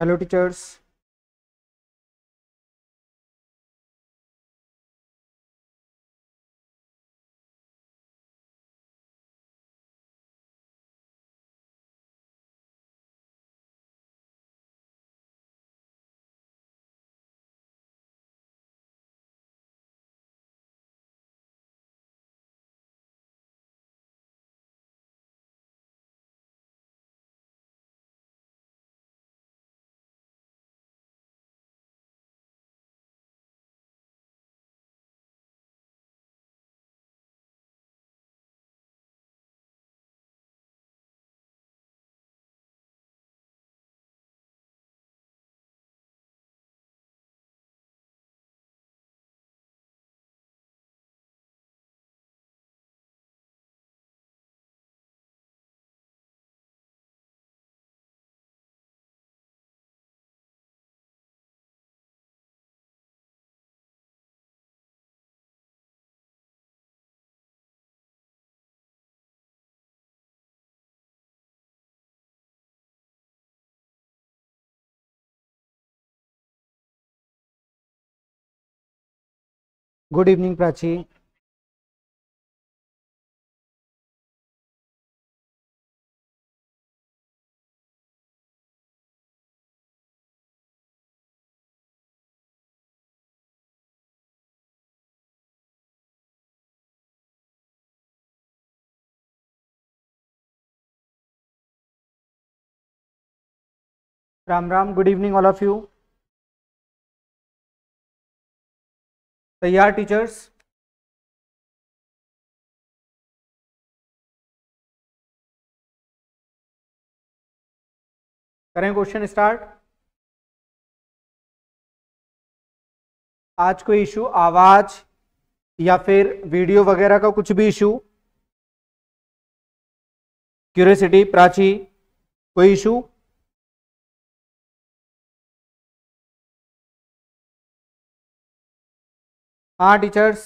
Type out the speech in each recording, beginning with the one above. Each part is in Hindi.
Hello, teachers. Good evening, Prachi. Ram Ram, good evening, all of you. तैयार टीचर्स। करें क्वेश्चन स्टार्ट। आज कोई इशू, आवाज़ या फिर वीडियो वगैरह का कुछ भी इशू? क्यूरियोसिटी, प्राची, कोई इशू? हाँ टीचर्स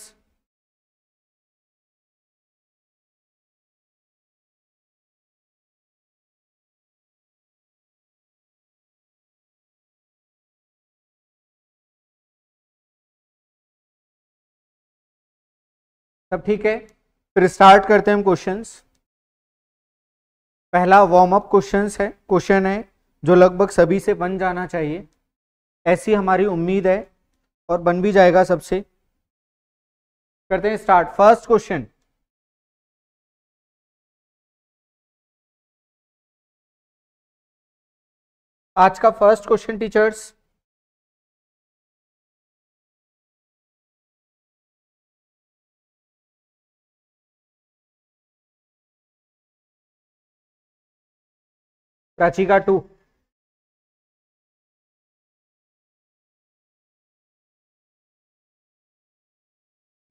सब ठीक है? फिर स्टार्ट करते हैं हम क्वेश्चंस पहला वार्म अप क्वेश्चंस है क्वेश्चन है, जो लगभग सभी से बन जाना चाहिए। ऐसी हमारी उम्मीद है और बन भी जाएगा सबसे। करते हैं स्टार्ट फ़र्स्ट क्वेश्चन आज का फ़र्स्ट क्वेश्चन टीचर्स प्राची का to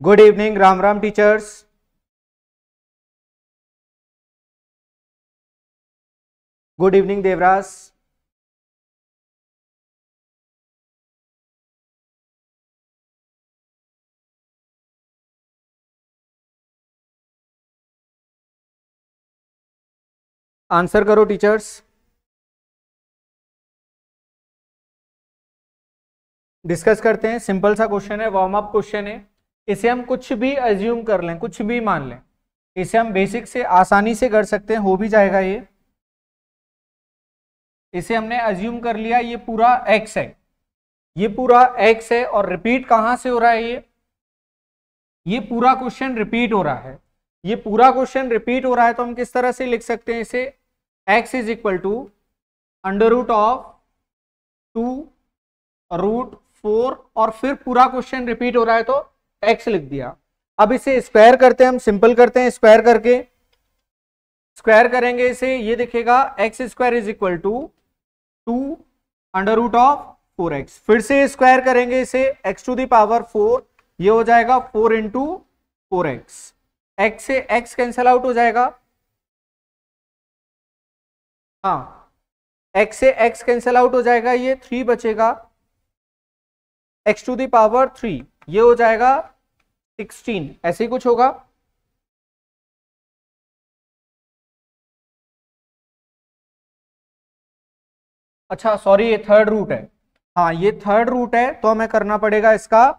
good evening Ram Ram teachers good evening Devraj answer करो टीचर्स डिस्कस करते हैं. सिंपल सा क्वेश्चन है वार्म अप क्वेश्चन है. इसे हम कुछ भी एज्यूम कर लें, कुछ भी मान लें। इसे हम बेसिक से आसानी से कर सकते हैं, हो भी जाएगा ये। इसे हमने एज्यूम कर लिया, ये पूरा एक्स है। ये पूरा एक्स है और रिपीट कहाँ से हो रहा है ये? ये पूरा क्वेश्चन रिपीट हो रहा है। ये पूरा क्वेश्चन रिपीट हो रहा है तो हम किस तरह से लिख सकते हैं इसे? X is equal to under root of two root four और फिर पूरा क्वेश्चन रिपीट हो रहा है तो एक्स लिख दिया। अब इसे स्क्वायर करते हैं हम सिंपल करते हैं स्क्वायर करके। स्क्वायर करेंगे इसे, ये दिखेगा x square is equal to two under root of four x फिर से स्क्वायर करेंगे इसे एक्स टू दावर फोर ये हो जाएगा four into four x x से एक्स कैंसल आउट हो जाएगा। हाँ एक्स से एक्स कैंसल आउट हो जाएगा, ये थ्री बचेगा। एक्स टू दावर थ्री ये हो जाएगा सिक्सटीन, ऐसे ही कुछ होगा। अच्छा सॉरी ये थर्ड रूट है। हाँ ये थर्ड रूट है तो हमें करना पड़ेगा इसका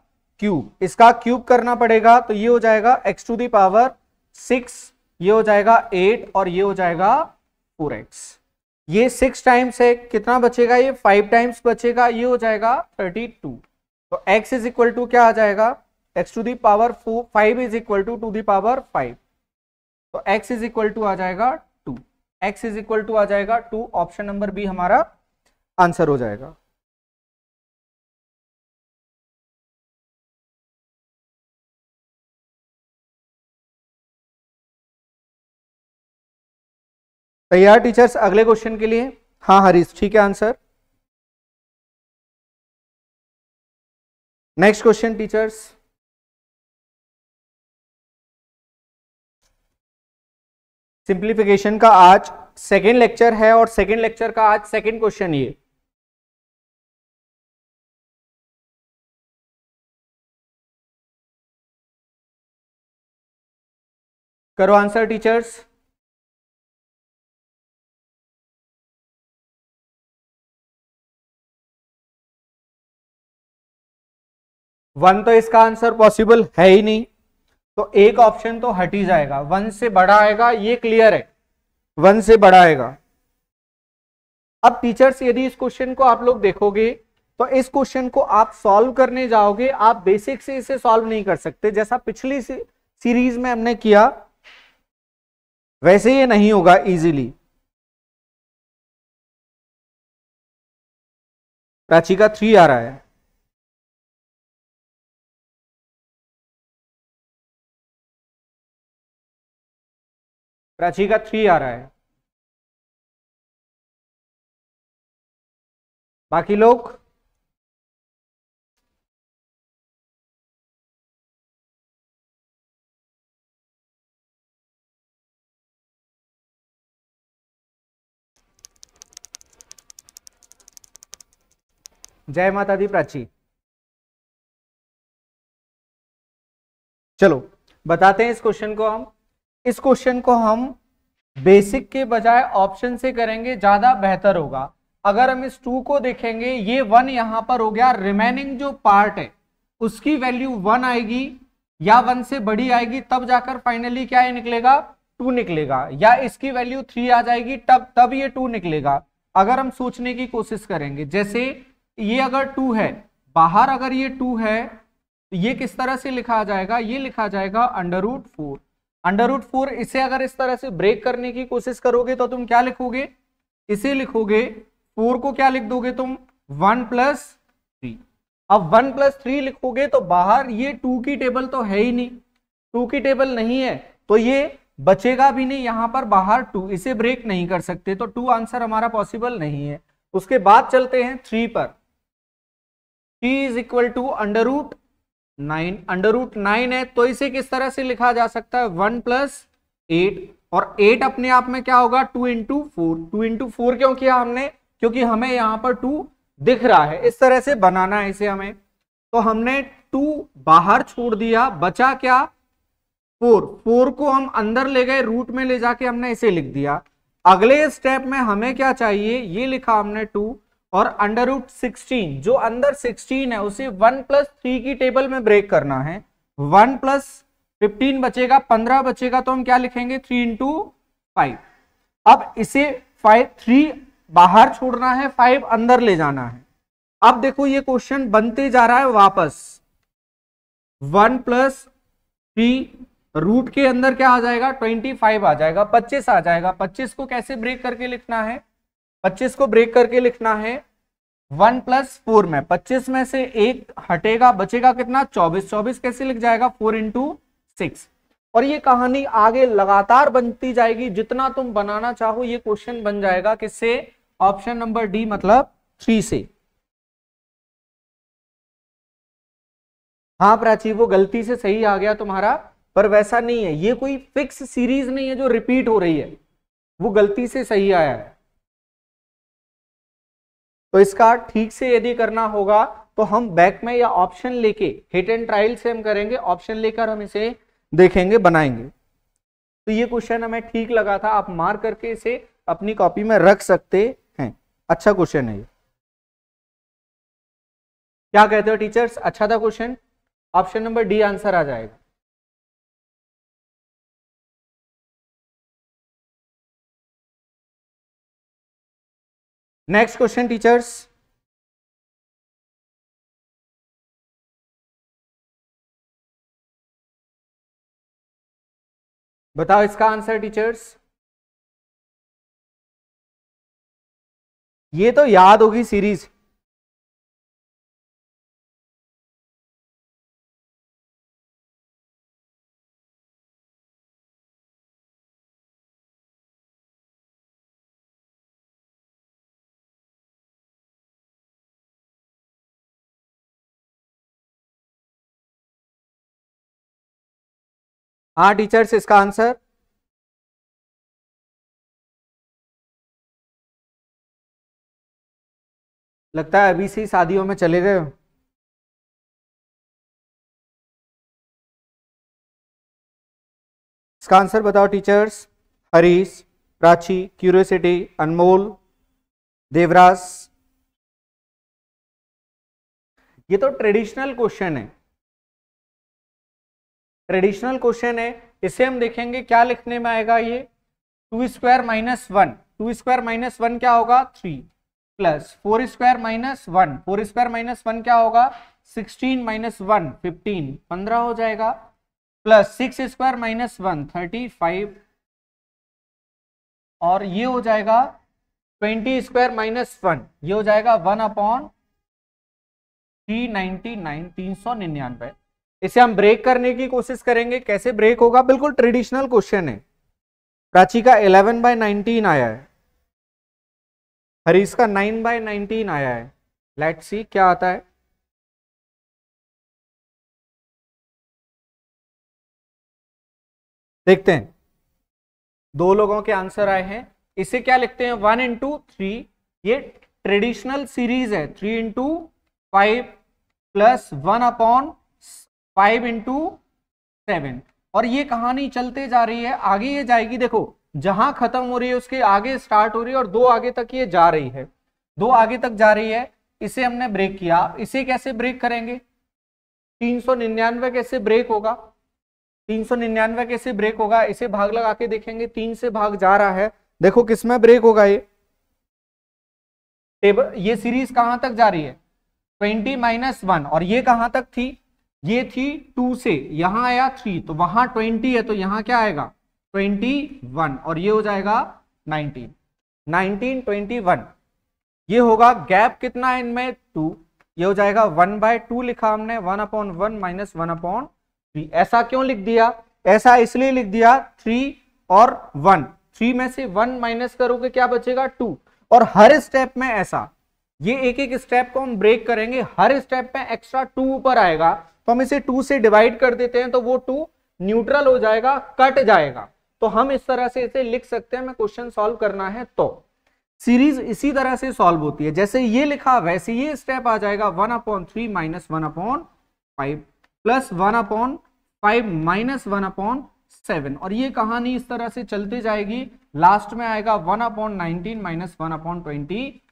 क्यूब इसका क्यूब करना पड़ेगा तो ये हो जाएगा एक्स टू दावर सिक्स ये हो जाएगा एट और ये हो जाएगा फोर एक्स ये सिक्स टाइम्स है, कितना बचेगा ये? फाइव टाइम्स बचेगा, ये हो जाएगा थर्टी टू तो x इज़ इक्वल टू क्या आ जाएगा? x to the power four five is equal to two the power five तो x इज़ इक्वल टू आ जाएगा two x is equal to आ जाएगा टू ऑप्शन नंबर बी हमारा आंसर हो जाएगा. तैयार टीचर्स अगले क्वेश्चन के लिए? हाँ हरीश, ठीक है answer next question teachers simplification का आज सेकेंड लेक्चर है और सेकेंड लेक्चर का आज सेकेंड क्वेश्चन ये। करो आंसर टीचर्स वन तो इसका आंसर पॉसिबल है ही नहीं। तो एक ऑप्शन तो हट ही जाएगा। वन से बड़ा आएगा, ये क्लियर है। वन से बड़ा आएगा। अब टीचर्स यदि इस क्वेश्चन को आप लोग देखोगे तो इस क्वेश्चन को आप सॉल्व करने जाओगे। आप बेसिक से इसे सॉल्व नहीं कर सकते। जैसा पिछली सीरीज़ में हमने किया, वैसे ये नहीं होगा इजीली प्राची का थ्री आ रहा है। प्राची का थ्री आ रहा है। बाकी लोग? जय माता दी प्राची। चलो, बताते हैं इस क्वेश्चन को हम। इस क्वेश्चन को हम बेसिक के बजाय ऑप्शन से करेंगे, ज़्यादा बेहतर होगा। अगर हम इस टू को देखेंगे, ये वन यहाँ पर हो गया रिमेनिंग जो पार्ट है, उसकी वैल्यू वन आएगी या वन से बड़ी आएगी, तब जाकर फाइनली क्या निकलेगा? टू निकलेगा। या इसकी वैल्यू थ्री आ जाएगी, तब तब ये टू निकलेगा। अगर हम सोचने की कोशिश करेंगे, जैसे ये अगर टू है, बाहर अगर ये टू है, ये किस तरह से लिखा जाएगा? ये लिखा जाएगा under root four under root four इसे अगर इस तरह से ब्रेक करने की कोशिश करोगे तो तुम क्या लिखोगे? इसे लिखोगे फोर को क्या लिख दोगे तुम? वन प्लस थ्री अब वन प्लस थ्री लिखोगे तो बाहर ये टू की टेबल तो है ही नहीं। टू की टेबल नहीं है तो ये बचेगा भी नहीं यहाँ पर बाहर टू इसे ब्रेक नहीं कर सकते तो टू आंसर हमारा पॉसिबल नहीं है। उसके बाद चलते हैं थ्री पर। Three is equal to under root nine under root nine है तो इसे किस तरह से लिखा जा सकता है? वन प्लस एट, और एट अपने आप में क्या होगा? Two into four two into four क्यों किया हमने? क्योंकि हमें यहाँ पर टू दिख रहा है। इस तरह से बनाना है इसे हमें। तो हमने टू बाहर छोड़ दिया। बचा क्या? फोर फोर को हम अंदर ले गए। रूट में ले जाके हमने इसे लिख दिया। अगले स्टेप में हमें क्या चाहिए? ये लिखा हमने टू और अंडर रूट सिक्सटीन जो अंदर सिक्सटीन है, उसे वन प्लस थ्री की टेबल में ब्रेक करना है। वन प्लस फिफ्टीन बचेगा, पंद्रह बचेगा तो हम क्या लिखेंगे? थ्री इंटू फाइव अब इसे फाइव थ्री बाहर छोड़ना है फाइव अंदर ले जाना है। अब देखो ये क्वेश्चन बनते जा रहा है वापस। वन प्लस थ्री रूट के अंदर क्या आ जाएगा? ट्वेंटी फाइव आ जाएगा, पच्चीस आ जाएगा। पच्चीस को कैसे ब्रेक करके लिखना है? पच्चीस को ब्रेक करके लिखना है। वन प्लस फोर में, पच्चीस में से एक हटेगा, बचेगा कितना? चौबीस। चौबीस कैसे लिख जाएगा? फोर इंटू सिक्स और ये कहानी आगे लगातार बनती जाएगी। जितना तुम बनाना चाहो, ये क्वेश्चन बन जाएगा किससे? ऑप्शन नंबर डी मतलब थ्री से। हाँ प्राची, वो गलती से सही आ गया तुम्हारा, पर वैसा नहीं है। ये कोई फिक्स सीरीज़ नहीं है जो रिपीट हो रही है। वो गलती से सही आया है। तो इसका ठीक से यदि करना होगा तो हम बैक में या ऑप्शन लेके हिट एंड ट्रायल से हम करेंगे ऑप्शन लेकर हम इसे देखेंगे, बनाएँगे। तो ये क्वेश्चन हमें ठीक लगा था, आप मार करके इसे अपनी कॉपी में रख सकते हैं। अच्छा क्वेश्चन है ये। क्या कहते हो टीचर्स अच्छा था question option number D answer आ जाएगा। नेक्स्ट क्वेश्चन टीचर्स बताओ इसका आंसर टीचर्स ये तो याद होगी सीरीज़ हाँ टीचर्स इसका आंसर लगता है अभी से शादियों में चले गए इसका आंसर बताओ टीचर्स हरीश, प्राची क्यूरियोसिटी अनमोल, देवराज। ये तो ट्रेडिशनल क्वेश्चन है। ट्रेडिशनल क्वेश्चन है, इसे हम देखेंगे क्या लिखने में आएगा ये? Two square minus one. Two square minus one क्या होगा? Three plus four square minus one. Four square minus one क्या होगा? Sixteen minus one, fifteen. पंद्रह हो जाएगा। Plus six square minus one, thirty five. और ये हो जाएगा ट्वेंटी स्क्वायर माइनस वन। ये हो जाएगा one upon three ninety nine, तीन सौ निन्यानवे। इसे हम ब्रेक करने की कोशिश करेंगे। कैसे ब्रेक होगा? बिल्कुल ट्रेडिशनल क्वेश्चन है। प्राची का 11 बाय 19 आया है। हरीश का 9 बाय 19 आया है। लेट सी क्या आता है। देखते हैं। दो लोगों के आंसर आए हैं। इसे क्या लिखते हैं? वन इंटू थ्री ये ट्रेडिशनल सीरीज़ है। Three into five plus one upon five into seven. और ये कहानी चलते जा रही है, आगे ये जाएगी। देखो, जहाँ खत्म हो रही है, उसके आगे स्टार्ट हो रही है और दो आगे तक ये जा रही है। दो आगे तक जा रही है, इसे हमने ब्रेक किया। इसे कैसे ब्रेक करेंगे? तीन सौ निन्यानवे कैसे ब्रेक होगा? तीन सौ निन्यानवे कैसे ब्रेक होगा? इसे भाग लगा के देखेंगे। तीन से भाग जा रहा है। देखो, किसमें ब्रेक होगा ये? टेबल ये सीरीज़ कहाँ तक जा रही है? ट्वेंटी माइनस वन और ये कहाँ तक थी? ये थी टू से, यहाँ आया थ्री तो वहाँ ट्वेंटी है तो यहाँ क्या आएगा? ट्वेंटी वन, और ये हो जाएगा नाइनटीन। नाइनटीन, ट्वेंटी वन, ये होगा गैप कितना है इनमें? टू। ये हो जाएगा वन बाय टू लिखा हमने, one upon one minus one upon three. ऐसा क्यों लिख दिया? ऐसा इसलिए लिख दिया, थ्री और वन। थ्री में से वन माइनस करोगे, क्या बचेगा? टू। और हर स्टेप में ऐसा, ये एक एक स्टेप को हम ब्रेक करेंगे, हर स्टेप में एक्स्ट्रा टू ऊपर आएगा। तो हम इसे टू से डिवाइड कर देते हैं तो वो टू न्यूट्रल हो जाएगा, कट जाएगा। तो हम इस तरह से इसे लिख सकते हैं, हमें क्वेश्चन सॉल्व करना है तो। सीरीज़ इसी तरह से सॉल्व होती है, जैसे ये लिखा, वैसे ये स्टेप आ जाएगा one upon three minus one upon five plus one upon five minus one upon seven और ये कहानी इस तरह से चलती जाएगी लास्ट में आएगा one upon nineteen minus one upon twenty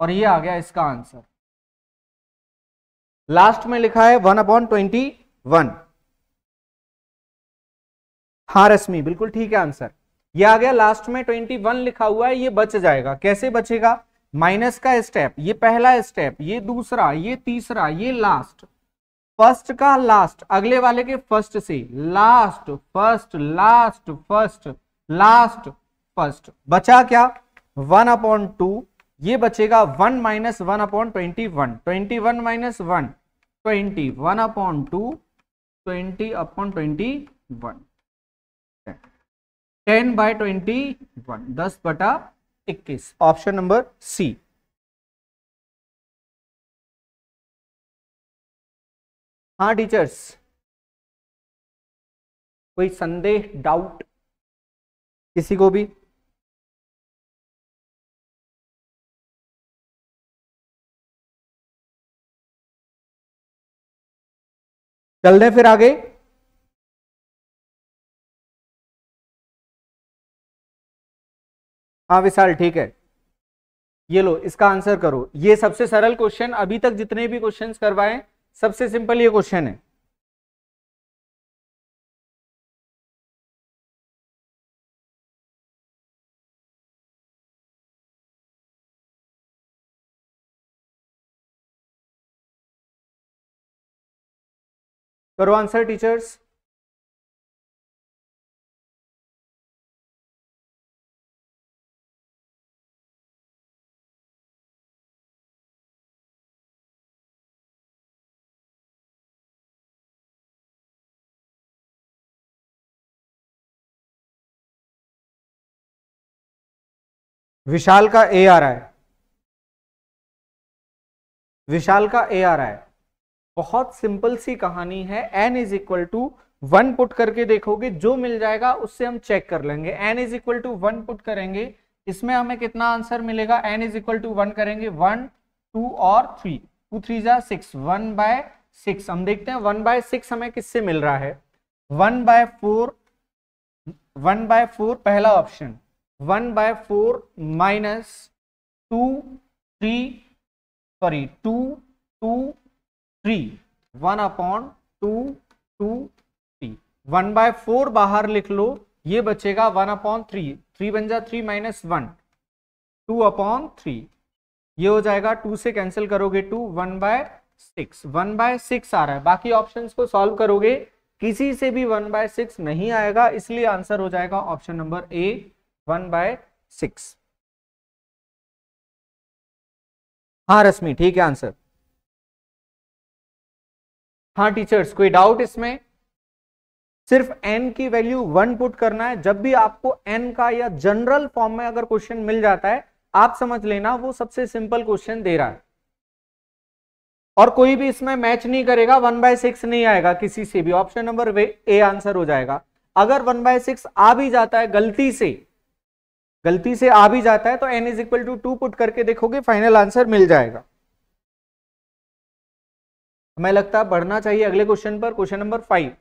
और ये आ गया इसका आंसर लास्ट में लिखा है वन अपॉन ट्वेंटी वन। हाँ रश्मि, बिल्कुल ठीक है आंसर। ये आ गया लास्ट में ट्वेंटी वन लिखा हुआ है, ये बच जाएगा। कैसे बचेगा? माइनस का स्टेप, ये पहला स्टेप, ये दूसरा, ये तीसरा, ये लास्ट। फ़र्स्ट का लास्ट, अगले वाले के फ़र्स्ट से। Last, first last first last, first. बचा क्या? वन अपॉन टू ये बचेगा one minus one upon twenty one twenty one minus one twenty one upon two twenty upon twenty one. Ten by twenty one दस बटा इक्कीस। Option number C. हाँ टीचर्स कोई संदेह डाउट? किसी को भी? चल रहे फिर आगे। हाँ विशाल, ठीक है। ये लो, इसका आंसर करो। ये सबसे सरल क्वेश्चन अभी तक जितने भी क्वेश्चंस करवाए, सबसे सिंपल ये क्वेश्चन है। करो आंसर टीचर्स? विशाल का ए आ रहा है। विशाल का ए आ रहा है। बहुत सिंपल सी कहानी है। N is equal to one put करके देखोगे, जो मिल जाएगा उससे हम चेक कर लेंगे। N is equal to one put करेंगे, इसमें हमें कितना आंसर मिलेगा? N is equal to one करेंगे वन टू और थ्री टू थ्री जा सिक्स वन बाय सिक्स हम देखते हैं वन बाय सिक्स हमें किससे मिल रहा है? One by four one by four पहला option one by four minus two three sorry two two three one upon two two three one by four बाहर लिख लो, ये बचेगा वन अपॉन थ्री थ्री बन जा three minus one two upon three ये हो जाएगा टू से कैंसिल करोगे two one by six one by six आ रहा है। बाकी ऑप्शंस को सॉल्व करोगे, किसी से भी वन बाय सिक्स नहीं आएगा, इसलिए आंसर हो जाएगा option number A one by six हाँ रश्मि, ठीक है आंसर हाँ टीचर्स कोई डाउट इसमें? सिर्फ़ n की वैल्यू वन पुट करना है। जब भी आपको n का या जनरल फॉर्म में अगर क्वेश्चन मिल जाता है, आप समझ लेना वो सबसे सिंपल क्वेश्चन दे रहा है। और कोई भी इसमें मैच नहीं करेगा वन बाय सिक्स नहीं आएगा किसी से भी। ऑप्शन नंबर ए आंसर हो जाएगा। अगर वन बाय सिक्स आ भी जाता है, गलती से गलती से आ भी जाता है तो n is equal to two put करके देखोगे फाइनल आंसर मिल जाएगा। हमें लगता है बढ़ना चाहिए अगले क्वेश्चन पर क्वेश्चन नंबर फाइव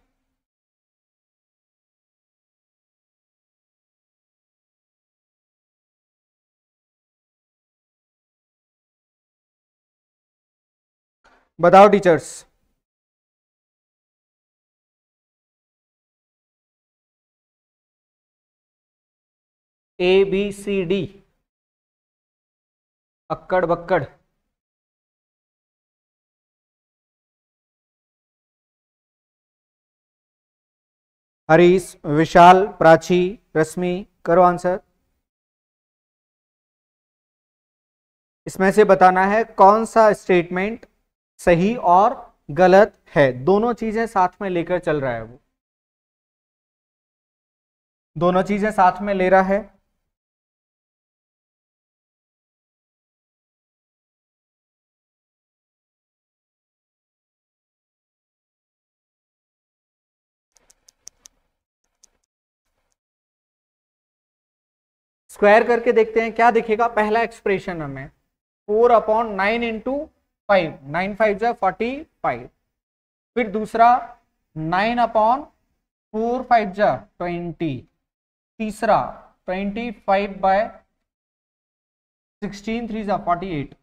बताओ teachers A B C D अक्कड़ बक्कड़. हरीश, विशाल, प्राची, रश्मि, करो आंसर। इसमें से बताना है कौन सा स्टेटमेंट सही और गलत है। दोनों चीज़ें साथ में लेकर चल रहा है वो। दोनों चीज़ें साथ में ले रहा है। स्क्वायर करके देखते हैं, क्या दिखेगा? पहला एक्सप्रेशन हमें four upon nine into five nine five जो फोर्टी फाइव फिर दूसरा नाइन अपॉन फोर फाइव जा ट्वेंटी तीसरा twenty five by sixteen three जा फोर्टी एट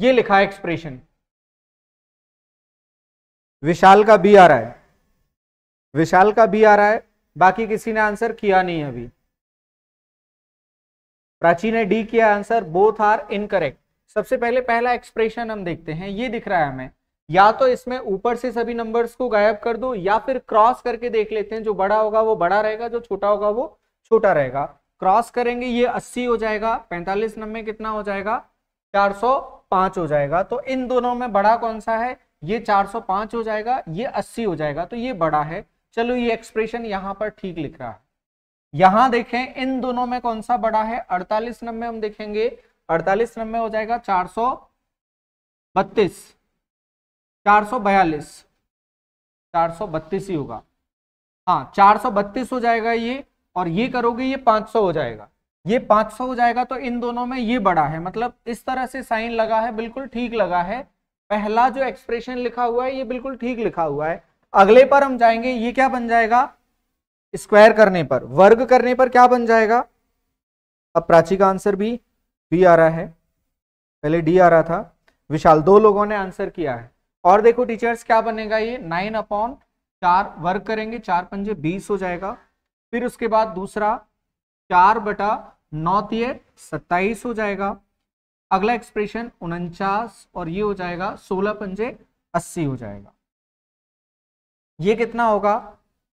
ये लिखा है एक्सप्रेशन विशाल का बी आ रहा है। विशाल का बी आ रहा है, बाकी किसी ने आंसर किया नहीं अभी। प्राची ने डी किया आंसर बोथ आर इनकरेक्ट सबसे पहले पहला एक्सप्रेशन हम देखते हैं, ये दिख रहा है हमें। या तो इसमें ऊपर से सभी नंबर्स को गायब कर दो, या फिर क्रॉस करके देख लेते हैं, जो बड़ा होगा वो बड़ा रहेगा, जो छोटा होगा वो छोटा रहेगा। क्रॉस करेंगे, ये 80 हो जाएगा 45 नंबर कितना हो जाएगा? 405 हो जाएगा। तो इन दोनों में बड़ा कौन सा है? ये 405 हो जाएगा, ये 80 हो जाएगा तो ये बड़ा है। चलो ये एक्सप्रेशन यहाँ पर ठीक लिख रहा है। यहाँ देखें, इन दोनों में कौन सा बड़ा है? 48 नंबर हम देखेंगे। 48 नंबर हो जाएगा 432 442 432 ही होगा। हाँ 432 हो जाएगा ये, और ये करोगे ये 500 हो जाएगा। ये 500 हो जाएगा तो इन दोनों में ये बड़ा है। मतलब इस तरह से साइन लगा है, बिल्कुल ठीक लगा है। पहला जो एक्सप्रेशन लिखा हुआ है, ये बिल्कुल ठीक लिखा हुआ है। अगले पर हम जाएँगे, ये क्या बन जाएगा? स्क्वायर करने पर, वर्ग करने पर क्या बन जाएगा? अब प्राची का आंसर भी बी आ रहा है। पहले डी आ रहा था। विशाल, दो लोगों ने आंसर किया है। और देखो टीचर्स, क्या बनेगा ये? नाइन अपॉन चार वर्क करेंगे, चार पंजे बीस हो जाएगा। फिर उसके बाद दूसरा, चार बटा नौ तीय सत्ताईस हो जाएगा। अगला एक्सप्रेशन उनचास और ये हो जाएगा, सोलह पंजे अस्सी हो जाएगा। ये कितना होगा?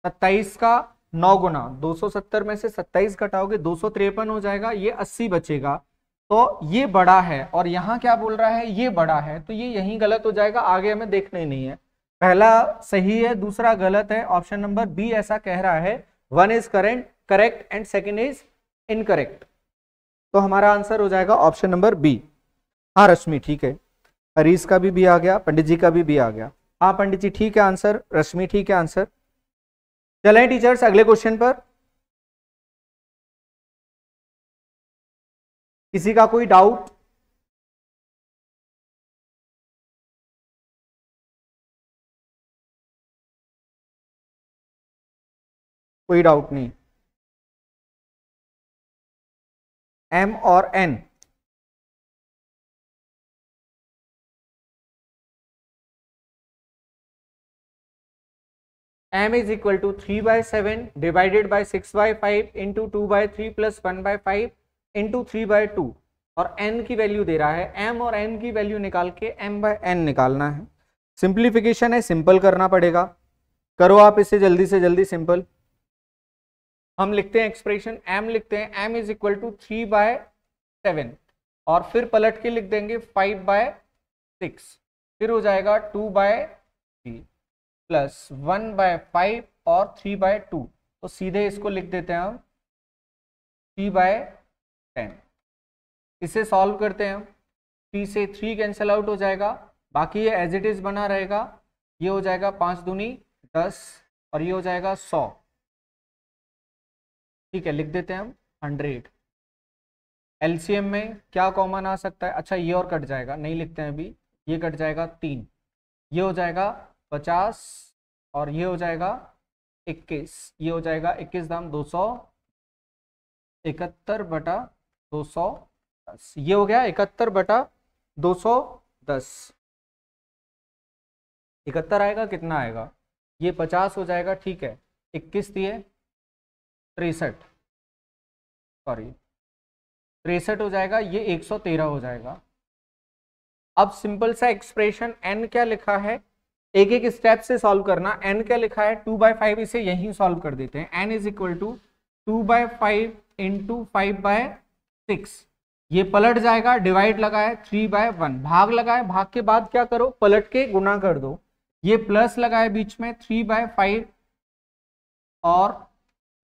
सत्ताईस का नौ गुना, दो सौ सत्तर में से सत्ताईस घटाओगे, दो हो जाएगा, ये अस्सी बचेगा। तो ये बड़ा है, और यहाँ क्या बोल रहा है, ये बड़ा है तो ये यही गलत हो जाएगा, आगे हमें देखना ही नहीं है। पहला सही है, दूसरा गलत है, ऑप्शन नंबर बी ऐसा कह रहा है, one is current, correct, and second is incorrect. तो हमारा आंसर हो जाएगा ऑप्शन नंबर बी। हाँ रश्मि, ठीक है। हरीश का भी, बी आ गया, पंडित जी का भी, बी आ गया। हाँ पंडित जी, ठीक है आंसर, रश्मि, ठीक है आंसर। चलें टीचर्स अगले क्वेश्चन पर। किसी का कोई डाउट कोई डाउट नहीं। एम और n m is equal to 3 by 7 divided by 6 by 5 into 2 by 3 plus 1 by 5 into 3 by 2 और n की वैल्यू दे रहा है m और n की वैल्यू निकाल के m by n निकालना है। सिंप्लीफिकेशन है सिंपल करना पड़ेगा। करो आप इसे जल्दी से जल्दी सिंपल हम लिखते हैं एक्सप्रेशन m लिखते हैं, m is equal to three by seven और फिर पलट के लिख देंगे फाइव बाय सिक्स फिर हो जाएगा two by three plus one by five और थ्री बाय टू तो सीधे इसको लिख देते हैं हम। थ्री बाय टेन इसे सॉल्व करते हैं हम। थ्री से थ्री कैंसिल आउट हो जाएगा। बाकी ये एज इट इज़ बना रहेगा। ये हो जाएगा पाँच दूनी दस और ये हो जाएगा सौ। ठीक है, लिख देते हैं हम। हंड्रेड एलसीएम में क्या कॉमन आ सकता है? अच्छा ये और कट जाएगा। नहीं लिखते हैं अभी। ये कट जाएगा तीन। ये हो जाएगा पचास और ये हो जाएगा इक्कीस। ये हो जाएगा इक्कीस दाम दो सौ इकहत्तर बटा दो सौ दस। ये हो गया इकहत्तर बटा दो सौ दस। इकहत्तर आएगा, कितना आएगा? ये पचास हो जाएगा, ठीक है। इक्कीस दिए, तिरसठ। सॉरी, तिरसठ हो जाएगा, ये एक सौ तेरह हो जाएगा। अब सिंपल सा एक्सप्रेशन एन क्या लिखा है? एक एक स्टेप से सॉल्व करना। एन क्या लिखा है? टू बाय फाइव इसे यही सॉल्व कर देते हैं। N is equal to two by five into five by six ये पलट जाएगा डिवाइड लगाए थ्री बाय वन भाग लगाए, भाग के बाद क्या करो? पलट के गुना कर दो। ये प्लस लगाए बीच में थ्री बाय फाइव और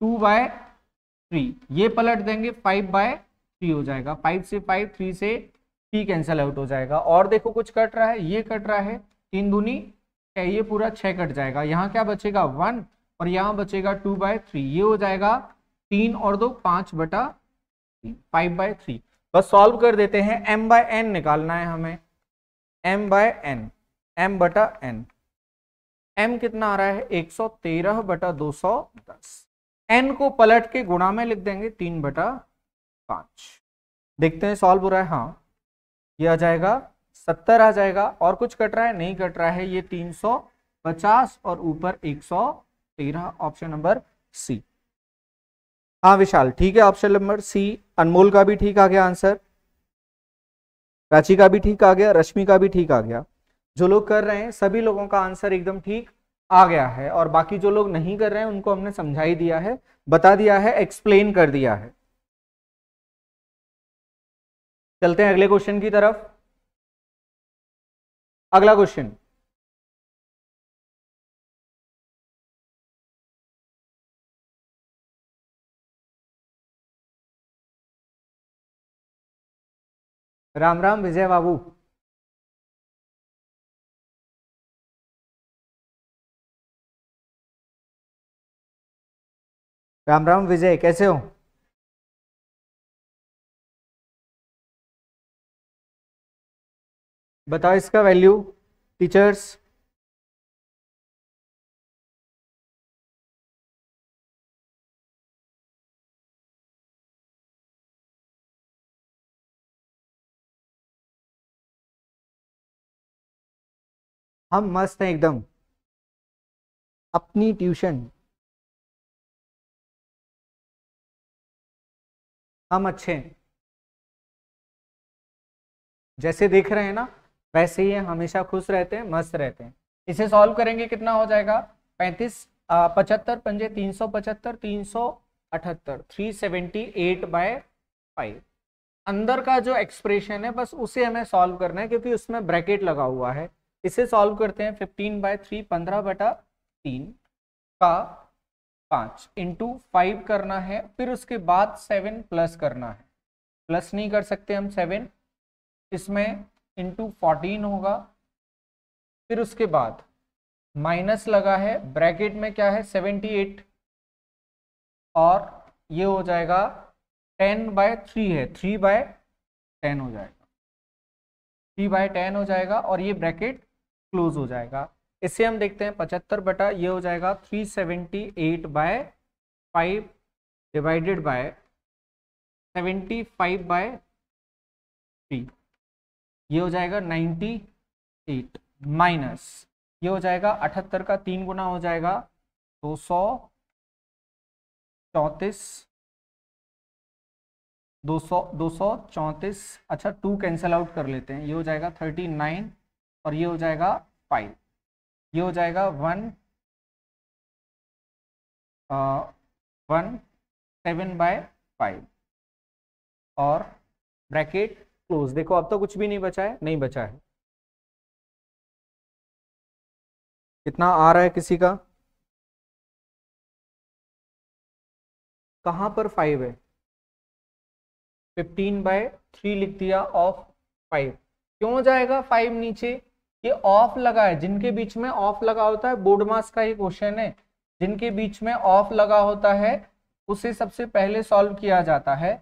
टू बाय थ्री ये पलट देंगे फाइव बाय थ्री हो जाएगा। फाइव से फाइव थ्री से थ्री कैंसिल आउट हो जाएगा। और देखो कुछ कट रहा है, ये कट रहा है। तीन दूनी ये पूरा छः कट जाएगा। यहाँ क्या बचेगा? वन और यहाँ बचेगा टू बाय थ्री। ये हो जाएगा तीन और दो, पाँच बटा फाइव बाय थ्री। बस सॉल्व कर देते हैं। एम बाय एन निकालना है हमें। एम बाय एन एम बटा एन एम कितना आ रहा है? एक सौ तेरह बटा दो सौ दस। एन को पलट के गुणा में लिख देंगे तीन बटा पाँच। देखते हैं सॉल्व हो रहा है? हाँ। ये आ जाएगा सत्तर आ जाएगा और कुछ कट रहा है? नहीं कट रहा है। ये तीन सौ पचास और ऊपर एक सौ तेरह ऑप्शन नंबर सी हाँ विशाल, ठीक है ऑप्शन नंबर सी अनमोल का भी ठीक आ गया आंसर प्राची का भी ठीक आ गया, रश्मि का भी ठीक आ गया। जो लोग कर रहे हैं, सभी लोगों का आंसर एकदम ठीक आ गया है और बाकी जो लोग नहीं कर रहे हैं, उनको हमने समझाई दिया है, बता दिया है एक्सप्लेन कर दिया है। चलते हैं अगले क्वेश्चन की तरफ़। अगला क्वेश्चन राम राम विजय बाबू। राम राम विजय कैसे हो? बताओ इसका वैल्यू टीचर्स हम मस्त हैं एकदम। अपनी ट्यूशन हम अच्छे हैं। जैसे देख रहे हैं ना वैसे ही हमेशा खुश रहते हैं, मस्त रहते हैं। इसे सॉल्व करेंगे कितना हो जाएगा? पैंतीस पचहत्तर पंजे तीन सौ पचहत्तर, तीन सौ अठहत्तर three seventy eight by five अंदर का जो एक्सप्रेशन है, बस उसे हमें सॉल्व करना है, क्योंकि उसमें ब्रैकेट लगा हुआ है। इसे सॉल्व करते हैं फिफ्टीन बाय थ्री पंद्रह बटा तीन का पाँच। इंटू फाइव करना है, फिर उसके बाद सेवन प्लस करना है। प्लस नहीं कर सकते हम सेवन इसमें इंटू फोर्टीन होगा। फिर उसके बाद माइनस लगा है ब्रैकेट में क्या है? सेवेंटी एट और ये हो जाएगा टेन बाय थ्री है। थ्री बाय टेन हो जाएगा। थ्री बाय टेन हो जाएगा और ये ब्रैकेट क्लोज हो जाएगा। इससे हम देखते हैं, पचहत्तर बटा ये हो जाएगा three seventy eight by five divided by seventy five by three ये हो जाएगा नाइन्टी एट माइनस, ये हो जाएगा अठहत्तर का तीन गुना हो जाएगा दो सौ चौंतीस, दो सौ दो सौ चौंतीस अच्छा टू कैंसिल आउट कर लेते हैं, ये हो जाएगा थर्टी नाइन और ये हो जाएगा फाइव ये हो जाएगा one one seven by five और ब्रैकेट क्लोज देखो, अब तो कुछ भी नहीं बचा है, नहीं बचा है। कितना आ रहा है किसी का? कहाँ पर फाइव है? फिफ्टीन बाय थ्री लिख दिया ऑफ़ फाइव क्यों जाएगा फाइव नीचे? ये ऑफ़ लगा है। जिनके बीच में ऑफ़ लगा होता है बोर्ड मास का ही क्वेश्चन है। जिनके बीच में ऑफ़ लगा होता है, उसे सबसे पहले सॉल्व किया जाता है।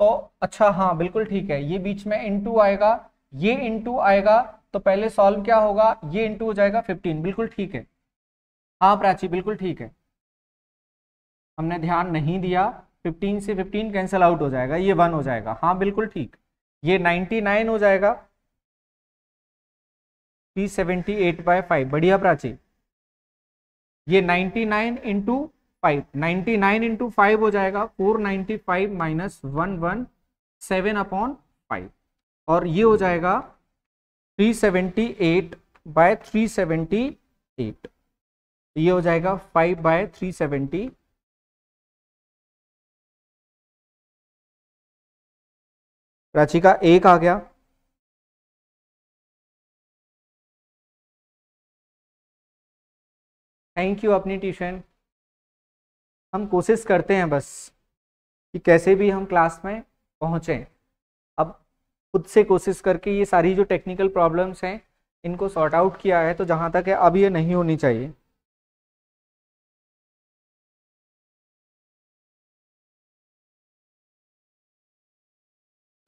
तो अच्छा हाँ बिल्कुल ठीक है। ये बीच में इंटू आएगा, ये इंटू आएगा तो पहले सॉल्व क्या होगा? ये इंटू हो जाएगा फिफ्टीन बिल्कुल ठीक है। हाँ प्राची, बिल्कुल ठीक है। हमने ध्यान नहीं दिया फिफ्टीन से फिफ्टीन कैंसिल आउट हो जाएगा, ये वन हो जाएगा। हाँ बिल्कुल ठीक। ये नाइन्टी नाइन हो जाएगा। सेवेंटी एट बाय फाइव बढ़िया प्राची। ये ninety nine into five ninety nine into five हो जाएगा four ninety five minus one one seven upon five और ये हो जाएगा three seventy eight by three seventy eight ये हो जाएगा five by three seventy Prachi का एक आ गया। थैंक यू अपनी ट्यूशन हम कोशिश करते हैं बस कि कैसे भी हम क्लास में पहुँचें। अब खुद से कोशिश करके ये सारी जो टेक्निकल प्रॉब्लम्स हैं, इनको सॉर्ट आउट किया है तो जहाँ तक है, अब ये नहीं होनी चाहिए।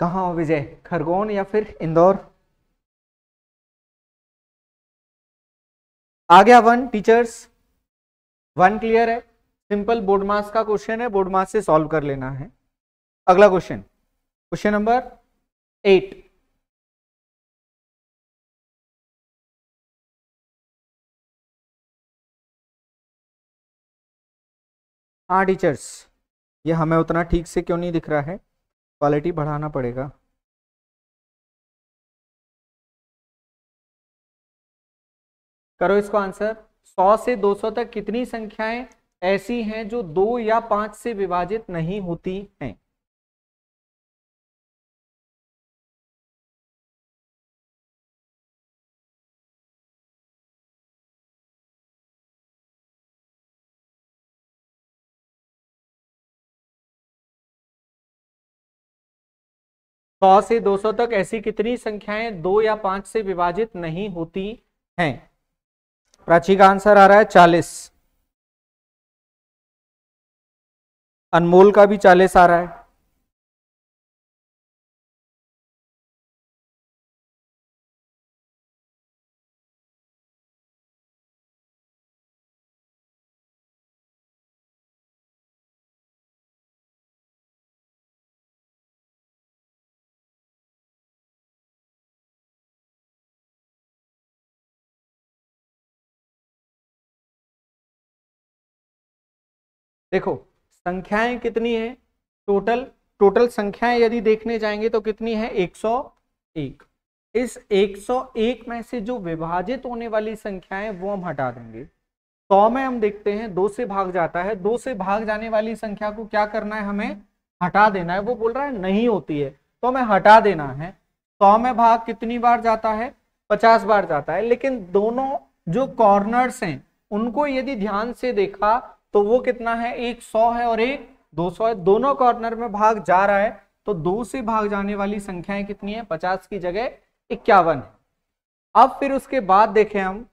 कहाँ हो विजय? खरगोन या फिर इंदौर? आ गया वन टीचर्स वन क्लियर है। सिंपल बोर्ड मास का क्वेश्चन है, बोर्ड मास से सॉल्व कर लेना है। अगला क्वेश्चन। Question number eight. हाँ टीचर्स, ये हमें उतना ठीक से क्यों नहीं दिख रहा है? क्वालिटी बढ़ाना पड़ेगा। करो इसको आंसर। 100 से 200 तक कितनी संख्याएँ ऐसी हैं जो दो या पाँच से विभाजित नहीं होती हैं। सौ से 200 तक ऐसी कितनी संख्याएँ दो या पाँच से विभाजित नहीं होती हैं? प्राची का आंसर आ रहा है चालीस। अनमोल का भी चालीस आ रहा है। देखो संख्याएँ कितनी है? टोटल टोटल संख्याएँ यदि देखने जाएँगे तो कितनी है? 101 इस 101 में से जो विभाजित होने वाली संख्याएँ वो हम हटा देंगे। सौ में हम देखते हैं, दो से भाग जाता है। दो से भाग जाने वाली संख्या को क्या करना है हमें? हटा देना है। वो बोल रहा है, नहीं होती है। तो हमें हटा देना है। सौ में भाग कितनी बार जाता है? पचास बार जाता है। लेकिन दोनों जो कॉर्नर्स हैं, उनको यदि ध्यान से देखा तो वो कितना है? एक सौ है और एक दो सौ है। दोनों कॉर्नर में भाग जा रहा है तो दो से भाग जाने वाली संख्याएँ कितनी है? पचास की जगह इक्यावन है। अब फिर उसके बाद देखें हम।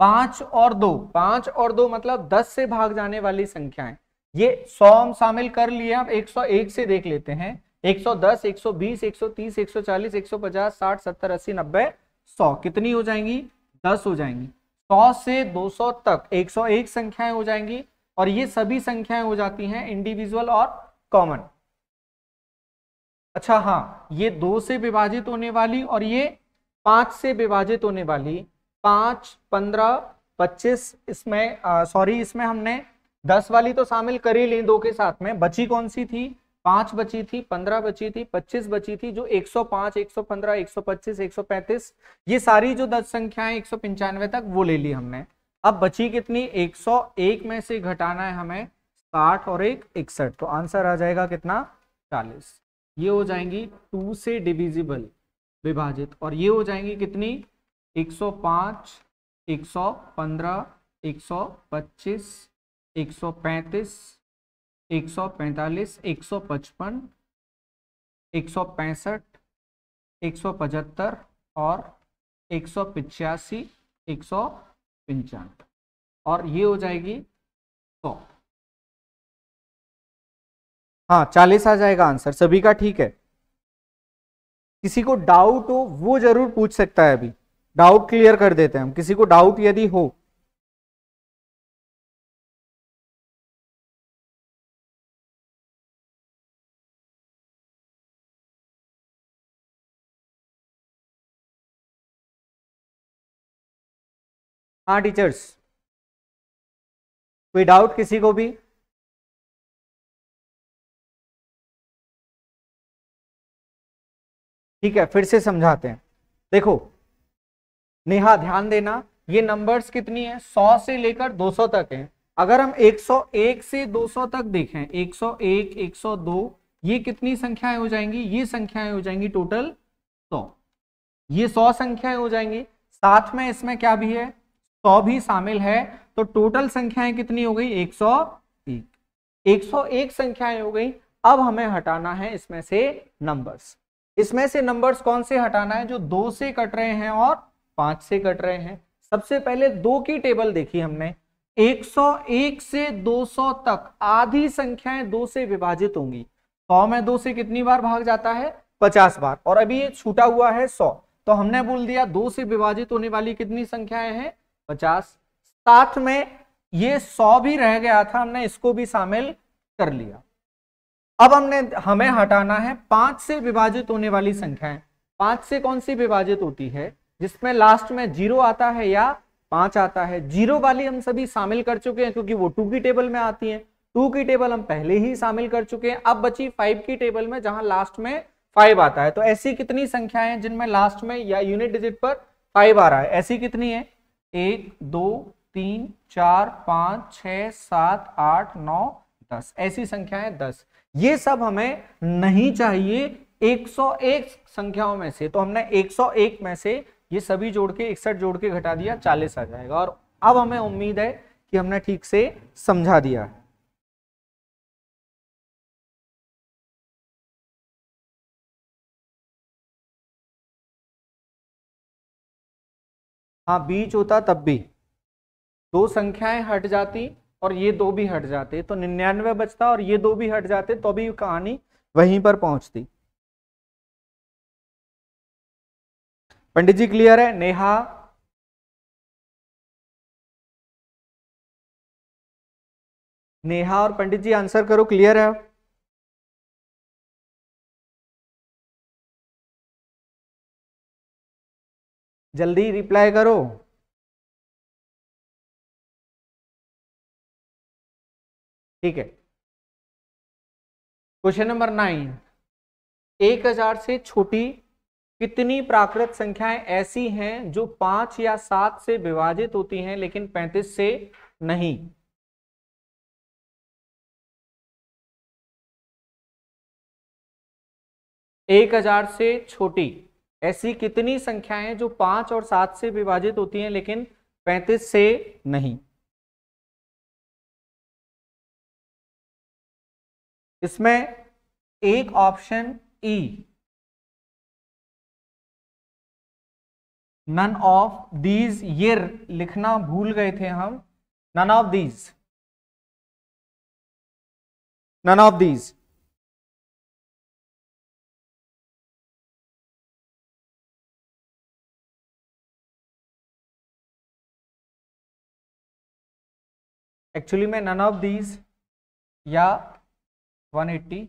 पाँच और दो। पाँच और दो मतलब दस से भाग जाने वाली संख्याएँ। ये सौ हम शामिल कर लिए अब एक सौ एक से देख लेते हैं। एक सौ दस, एक सौ बीस, एक सौ तीस, एक सौ चालीस, एक सौ पचास, साठ, सत्तर, अस्सी, नब्बे, सौ। कितनी हो जाएँगी? दस हो जाएँगी। सौ से दो सौ तक, एक सौ एक संख्याएँ हो जाएँगी और ये सभी संख्याएँ हो जाती हैं इंडिविजुअल और कॉमन अच्छा हाँ ये दो से विभाजित होने वाली और ये पाँच से विभाजित होने वाली, पाँच, पंद्रह, पच्चीस, इसमें सॉरी इसमें हमने दस वाली तो शामिल कर ही ली दो के साथ में, बची कौन सी थी? पाँच बची थी पंद्रह बची थी पच्चीस बची थी जो 105, 115, 125, 135 ये सारी जो दस संख्याएँ एक सौ पंचानवे तक वो ले ली हमने अब बची कितनी 101 में से घटाना है हमें 60 और एक इकसठ तो आंसर आ जाएगा कितना 40 ये हो जाएँगी टू से डिविजिबल विभाजित और ये हो जाएँगी कितनी 105, 115, 125, 135, 145, 155, 165, 175 और एक सौ पिचासी एक सौ पंचानवे। और ये हो जाएगी सौ। हाँ चालीस आ जाएगा आंसर। सभी का ठीक है। किसी को डाउट हो वो ज़रूर पूछ सकता है अभी। डाउट क्लियर कर देते हैं हम। किसी को डाउट यदि हो हाँ टीचर्स कोई डाउट किसी को भी? ठीक है, फिर से समझाते हैं। देखो, नेहा, ध्यान देना, ये नंबर्स कितनी है? 100 से लेकर 200 तक हैं। अगर हम 101 से 200 तक देखें 101 102 ये कितनी संख्याएँ हो जाएँगी? ये संख्याएँ हो जाएँगी टोटल 100 ये 100 संख्याएँ हो जाएँगी। साथ में इसमें क्या भी है? सौ भी शामिल है तो टोटल संख्याएँ कितनी हो गई? एक सौ एक। सौ एक संख्याएँ हो गई। अब हमें हटाना है इसमें से नंबर्स इसमें से नंबर्स कौन से हटाना है? जो दो से कट रहे हैं और पाँच से कट रहे हैं। सबसे पहले दो की टेबल देखी हमने। 101 से 200 तक आधी संख्याएँ दो से विभाजित होंगी। सौ में दो से कितनी बार भाग जाता है? पचास बार। और अभी ये छूटा हुआ है सौ। तो हमने बोल दिया दो से विभाजित होने वाली कितनी संख्याएँ हैं? पचास। साथ में ये सौ भी रह गया था, हमने इसको भी शामिल कर लिया। अब हमने, हमें हटाना है, पाँच से विभाजित होने वाली संख्याएँ। पाँच से कौन सी विभाजित होती है, जिसमें लास्ट में ज़ीरो आता है या पाँच आता है? ज़ीरो वाली हम सभी शामिल कर चुके हैं, क्योंकि वो टू की टेबल में आती है। टू की टेबल हम पहले ही शामिल कर चुके हैं। अब बची फाइव की टेबल में, जहाँ लास्ट में फाइव आता है। तो ऐसी कितनी संख्याएँ जिनमें लास्ट में या यूनिट डिजिट पर फाइव आ रहा है? ऐसी कितनी है? एक, दो, तीन, चार, पाँच छ सात, आठ, नौ, दस। ऐसी संख्याएँ दस। ये सब हमें नहीं चाहिए 101 संख्याओं में से। तो हमने 101 में से ये सभी जोड़ के, इकसठ जोड़ के घटा दिया 40 आ जाएगा। और अब हमें उम्मीद है कि हमने ठीक से समझा दिया। है हाँ बीच होता तब भी। दो संख्याएँ हट जाती और ये दो भी हट जाते। तो निन्यानवे बचता और ये दो भी हट जाते तो भी कहानी वहीं पर पहुँचती। पंडित जी क्लियर है? नेहा। नेहा और पंडित जी आंसर करो क्लियर है? जल्दी रिप्लाई करो। ठीक है। क्वेश्चन नंबर नाइन एक हज़ार से छोटी कितनी प्राकृत संख्याएँ ऐसी हैं जो पाँच या सात से विभाजित होती हैं, लेकिन पैंतीस से नहीं? एक हज़ार से छोटी ऐसी कितनी संख्याएँ जो पाँच और सात से विभाजित होती हैं, लेकिन पैंतीस से नहीं। इसमें एक option E none of these ये लिखना भूल गए थे हम। None of these none of these actually में नन ऑफ़ दीज या 185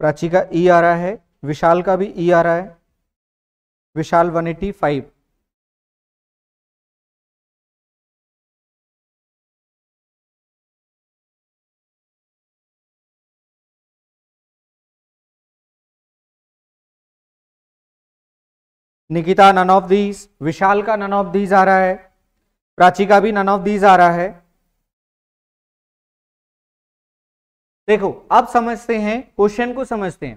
प्राची का ई आ रहा है, विशाल का भी ई आ रहा है, Vishal 185 Nikita none of these Vishal का नन ऑफ़ दीज आ रहा है प्राची का भी नन ऑफ़ दीज आ रहा है। देखो, अब समझते हैं क्वेश्चन को समझते हैं।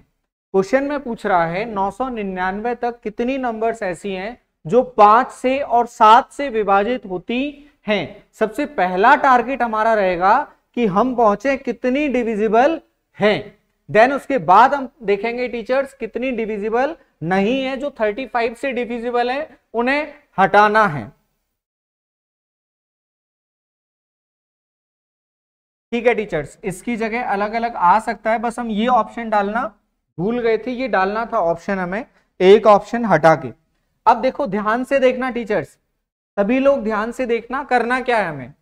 क्वेश्चन में पूछ रहा है 999 तक कितनी नंबर्स ऐसी हैं जो पाँच से और सात से विभाजित होती हैं? सबसे पहला टारगेट हमारा रहेगा कि हम पहुँचे कितनी डिविजिबल हैं। देन उसके बाद हम देखेंगे टीचर्स कितनी डिविजिबल नहीं है जो 35 से डिविजिबल है, उन्हें हटाना है। ठीक है टीचर्स इसकी जगह अलग अलग आ सकता है, बस हम ये ऑप्शन डालना भूल गए थे, ये डालना था ऑप्शन हमें, एक ऑप्शन हटा के। अब देखो, ध्यान से देखना टीचर्स सभी लोग ध्यान से देखना, करना क्या है हमें?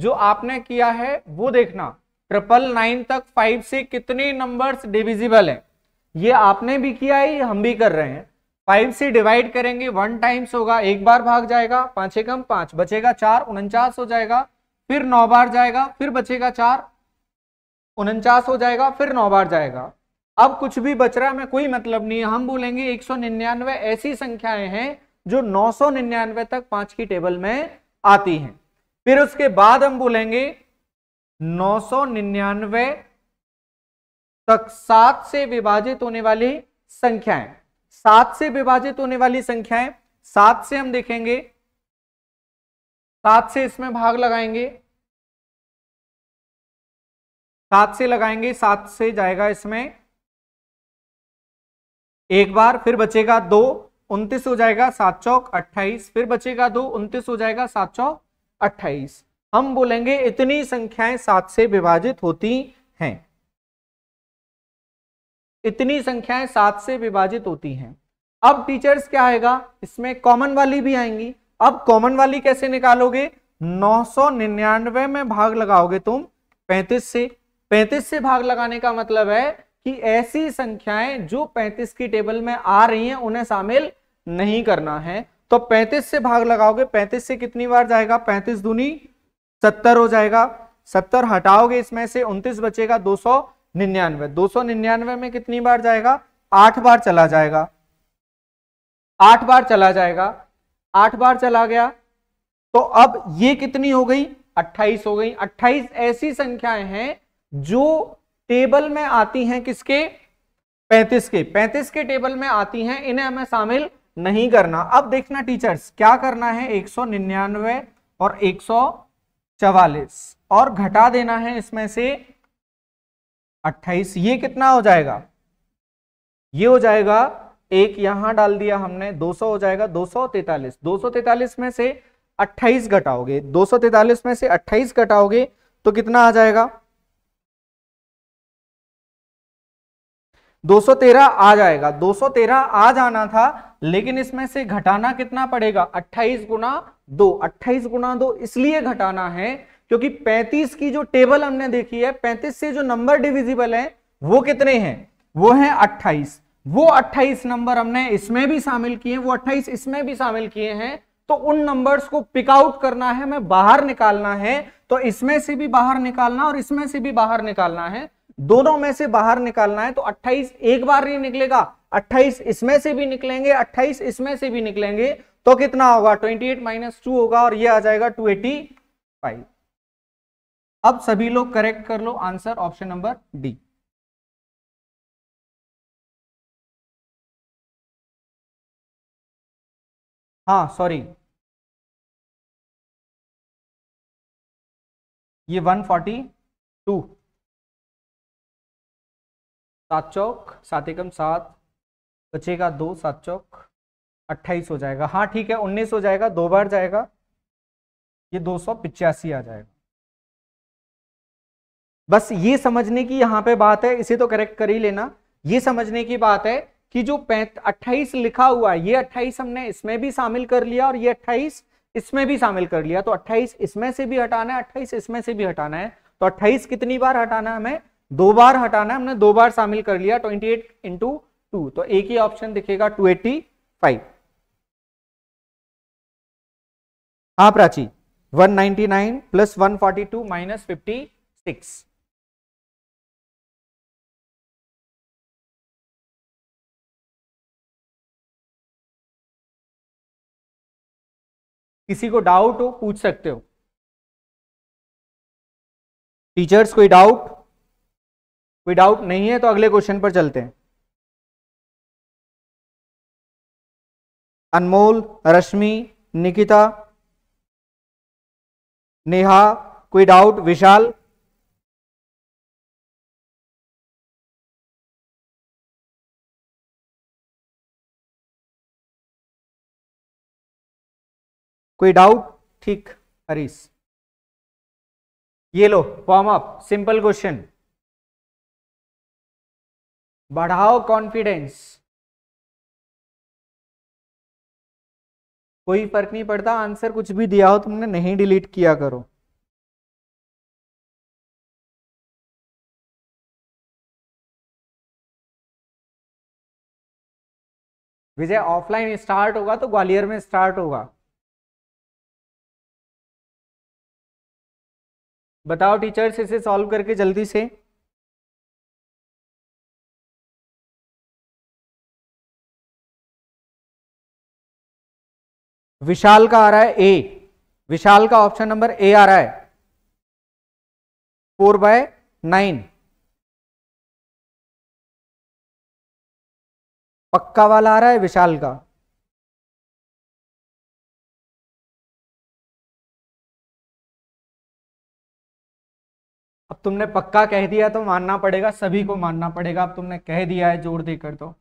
जो आपने किया है, वो देखना। ट्रिपल नाइन तक फाइव से कितने नंबर्स डिविजिबल है? ये आपने भी किया है हम भी कर रहे हैं। फाइव से डिवाइड करेंगे वन टाइम्स होगा, एक बार भाग जाएगा, पाँच एकम पाँच, बचेगा चार, उनचास हो जाएगा, फिर नौ बार जाएगा, फिर बचेगा चार, उनचास हो जाएगा, फिर नौ बार जाएगा। अब कुछ भी बच रहा है, हमें कोई मतलब नहीं हम बोलेंगे एक सौ निन्यानवे ऐसी संख्याएँ हैं, जो नौ सौ निन्यानवे तक पाँच की टेबल में आती हैं। फिर उसके बाद हम बोलेंगे नौ सौ निन्यानवे तक सात से विभाजित होने वाली संख्याएँ। सात से विभाजित होने वाली संख्याएँ, सात से हम देखेंगे। सात से इसमें भाग लगाएँगे। सात से लगाएँगे, सात से जाएगा इसमें। एक बार फिर बचेगा दो, उनतीस हो जाएगा सात चौक अट्ठाईस, फिर बचेगा दो, उनतीस हो जाएगा सात चौक अट्ठाईस। हम बोलेंगे इतनी संख्याएँ सात से विभाजित होती हैं। इतनी संख्याएँ सात से विभाजित होती हैं। अब टीचर्स क्या आएगा? इसमें कॉमन वाली भी आएँगी। अब कॉमन वाली कैसे निकालोगे? 999 में भाग लगाओगे तुम 35 से। 35 से भाग लगाने का मतलब है कि ऐसी संख्याएँ जो 35 की टेबल में आ रही हैं, उन्हें शामिल नहीं करना है। तो 35 से भाग लगाओगे 35 से कितनी बार जाएगा? 35 दूनी 70 हो जाएगा। 70 हटाओगे इसमें से 29 बचेगा, दो सौ निन्यानवे। दो सौ निन्यानवे में कितनी बार जाएगा? आठ बार चला जाएगा। आठ बार चला जाएगा। आठ बार चला गया। तो अब ये कितनी हो गई? अट्ठाईस हो गई। अट्ठाईस ऐसी संख्याएँ हैं जो टेबल में आती हैं किसके? पैंतीस के। पैंतीस के टेबल में आती हैं, इन्हें हमें शामिल नहीं करना। अब देखना टीचर्स, क्या करना है? एक सौ निन्यानवे और एक सौ चवालीस। और घटा देना है इसमें से अट्ठाईस, ये कितना हो जाएगा? ये हो जाएगा, एक यहाँ डाल दिया हमने 200 हो जाएगा 243 243 में से 28 घटाओगे 243 में से 28 घटाओगे तो कितना आ जाएगा? 213 आ जाएगा। 213 आ जाना था, लेकिन इसमें से घटाना कितना पड़ेगा? 28 गुना दो। अट्ठाईस गुना दो इसलिए घटाना है क्योंकि 35 की जो टेबल हमने देखी है 35 से जो नंबर डिविजिबल है, वो कितने हैं? वो है 28 वो 28 नंबर हमने इसमें भी शामिल किए, वो 28 इसमें भी शामिल किए हैं तो उन नंबर्स को पिक आउट करना है मैं बाहर निकालना है तो इसमें से भी बाहर निकालना और इसमें से भी बाहर निकालना है। दोनों में से बाहर निकालना है तो 28 एक बार नहीं निकलेगा 28 इसमें से भी निकलेंगे 28 इसमें से भी निकलेंगे तो कितना होगा? 28 एट माइनस टू होगा और ये आ जाएगा 285 अब सभी लोग करेक्ट कर लो आंसर ऑप्शन नंबर डी हाँ सॉरी ये 142 सात चौक, सात एकम सात. बचेगा दो, सात चौक. अट्ठाईस हो जाएगा. हाँ ठीक है, उन्नीस हो जाएगा, दो बार जाएगा. ये दो सौ पिचासी आ जाएगा. बस ये समझने की यहाँ पे बात है, इसे तो करेक्ट कर ही लेना। ये समझने की बात है कि जो अट्ठाईस लिखा हुआ है, ये अट्ठाईस हमने इसमें भी शामिल कर लिया और ये अट्ठाईस इसमें भी शामिल कर लिया। तो अट्ठाईस इसमें से भी हटाना है, अट्ठाईस इसमें से भी हटाना है। तो अट्ठाईस कितनी बार हटाना है हमें? दो बार हटाना है, हमने दो बार शामिल कर लिया, ट्वेंटी एट इंटू टू तो एक ही ऑप्शन दिखेगा टू एट्टी फाइव हाँ प्राची 199 प्लस 142 माइनस 56 किसी को डाउट हो, पूछ सकते हो। टीचर्स कोई डाउट कोई डाउट नहीं है तो अगले क्वेश्चन पर चलते हैं। अनमोल, रश्मि, निकिता, नेहा, कोई डाउट विशाल कोई डाउट ठीक, हरीश। ये लो फॉर्म अप सिंपल क्वेश्चन बढ़ाओ कॉन्फिडेंस कोई फ़र्क नहीं पड़ता आंसर कुछ भी दिया हो तुमने, नहीं डिलीट किया करो। विजय ऑफलाइन स्टार्ट होगा तो ग्वालियर में स्टार्ट होगा। बताओ टीचर्स इसे सॉल्व करके जल्दी से। विशाल का आ रहा है ए विशाल का ऑप्शन नंबर ए आ रहा है। फोर बाय नाइन पक्का वाला आ रहा है विशाल का। अब तुमने पक्का कह दिया तो मानना पड़ेगा, सभी को मानना पड़ेगा। अब तुमने कह दिया है, ज़ोर देकर तो।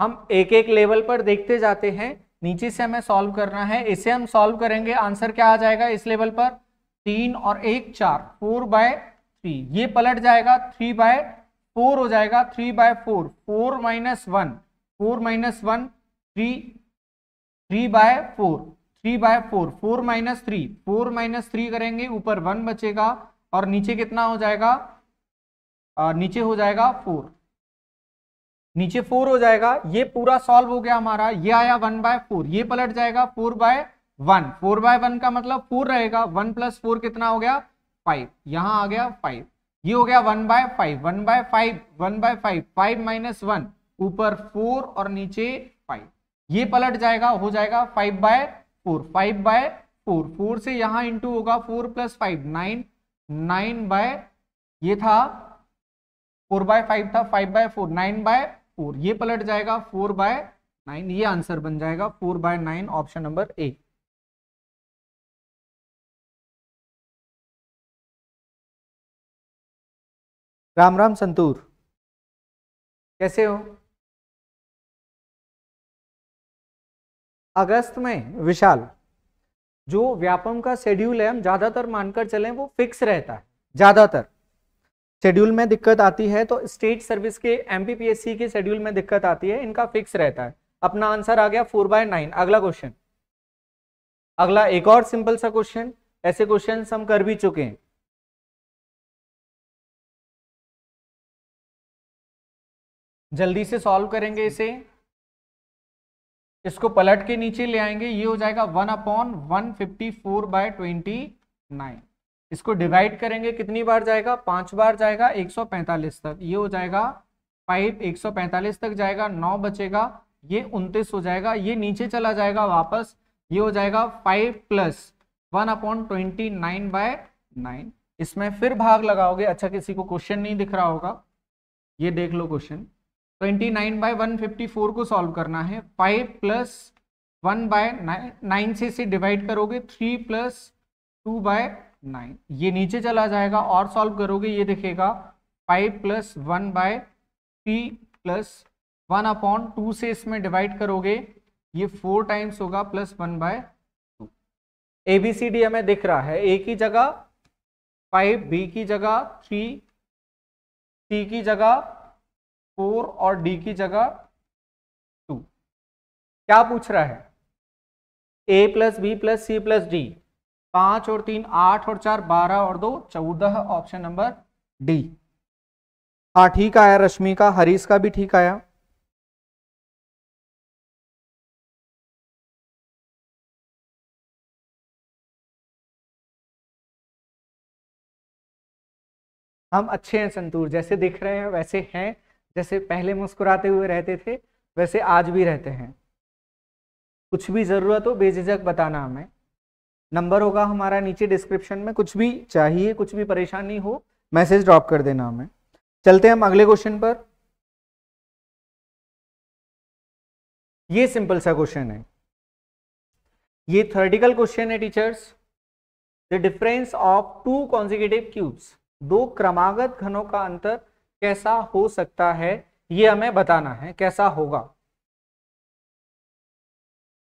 हम एक एक लेवल पर देखते जाते हैं। नीचे से हमें सॉल्व करना है। इसे हम सॉल्व करेंगे। आंसर क्या आ जाएगा इस लेवल पर? तीन और एक चार फोर बाय थ्री ये पलट जाएगा थ्री बाय फोर हो जाएगा three by four four minus one four minus one three three by four three by four four minus three four minus three करेंगे ऊपर वन बचेगा और नीचे कितना हो जाएगा? आ, नीचे हो जाएगा फोर नीचे फोर हो जाएगा ये पूरा सॉल्व हो गया हमारा ये आया वन बाय फोर ये पलट जाएगा four by one, four by one का मतलब फोर रहेगा। वन प्लस फोर कितना हो गया? फाइव। यहाँ आ गया फाइव। ये हो गया one by five. One by five, one by five. Five minus one, ऊपर फोर और नीचे फाइव। ये पलट जाएगा, हो जाएगा five by four. Five by four. Four से यहाँ इंटू होगा four plus five, nine. Nine by, ये था फोर बाय फाइव था, five by four. Nine by four. ये पलट जाएगा फोर बाय नाइन। ये आंसर बन जाएगा four by nine, option number A. Ram Ram Santoor. कैसे हो? अगस्त में विशाल। जो व्यापम का शेड्यूल है, हम ज़्यादातर मानकर चलें, वो फिक्स रहता है, ज़्यादातर। शेड्यूल में दिक्कत आती है तो स्टेट सर्विस के एमपीपीएससी के शेड्यूल में दिक्कत आती है, इनका फिक्स रहता है। अपना आंसर आ गया फोर बाय नाइन अगला क्वेश्चन अगला एक और सिंपल सा क्वेश्चन ऐसे क्वेश्चन हम कर भी चुके हैं। जल्दी से सॉल्व करेंगे इसे। इसको पलट के नीचे ले आएँगे। ये हो जाएगा one upon one fifty four by twenty nine इसको डिवाइड करेंगे, कितनी बार जाएगा? पाँच बार जाएगा 145 तक। ये हो जाएगा फाइव 145 तक जाएगा, नौ बचेगा। ये उनतीस हो जाएगा, ये नीचे चला जाएगा वापस। ये हो जाएगा five plus one upon twenty nine by nine इसमें फिर भाग लगाओगे। अच्छा किसी को क्वेश्चन नहीं दिख रहा होगा। ये देख लो question twenty nine by one fifty four को सॉल्व करना है। Five plus one by nine से इसे डिवाइड करोगे three plus two by nine ये नीचे चला जाएगा और सॉल्व करोगे, ये दिखेगा five plus one by three plus one upon two से इसमें डिवाइड करोगे, ये फोर टाइम्स होगा plus one by two A B C D हमें दिख रहा है ए की जगह फाइव बी की जगह थ्री सी की जगह फोर और डी की जगह टू। क्या पूछ रहा है? A plus B plus C plus D पाँच और तीन, आठ और चार, बारह और दो, चौदह ऑप्शन नंबर डी हाँ ठीक आया रश्मि का, हरीश का भी ठीक आया। हम अच्छे हैं संतूर, जैसे दिख रहे हैं, वैसे हैं। जैसे पहले मुस्कुराते हुए रहते थे, वैसे आज भी रहते हैं। कुछ भी ज़रूरत हो, बेझिझक बताना हमें। नंबर होगा हमारा नीचे डिस्क्रिप्शन में, कुछ भी चाहिए, कुछ भी परेशानी हो, मैसेज ड्रॉप कर देना हमें। चलते हैं हम अगले क्वेश्चन पर। ये सिंपल सा क्वेश्चन है। ये थर्टिकल क्वेश्चन है teachers the difference of two consecutive cubes दो क्रमागत घनों का अंतर कैसा हो सकता है, ये हमें बताना है, कैसा होगा।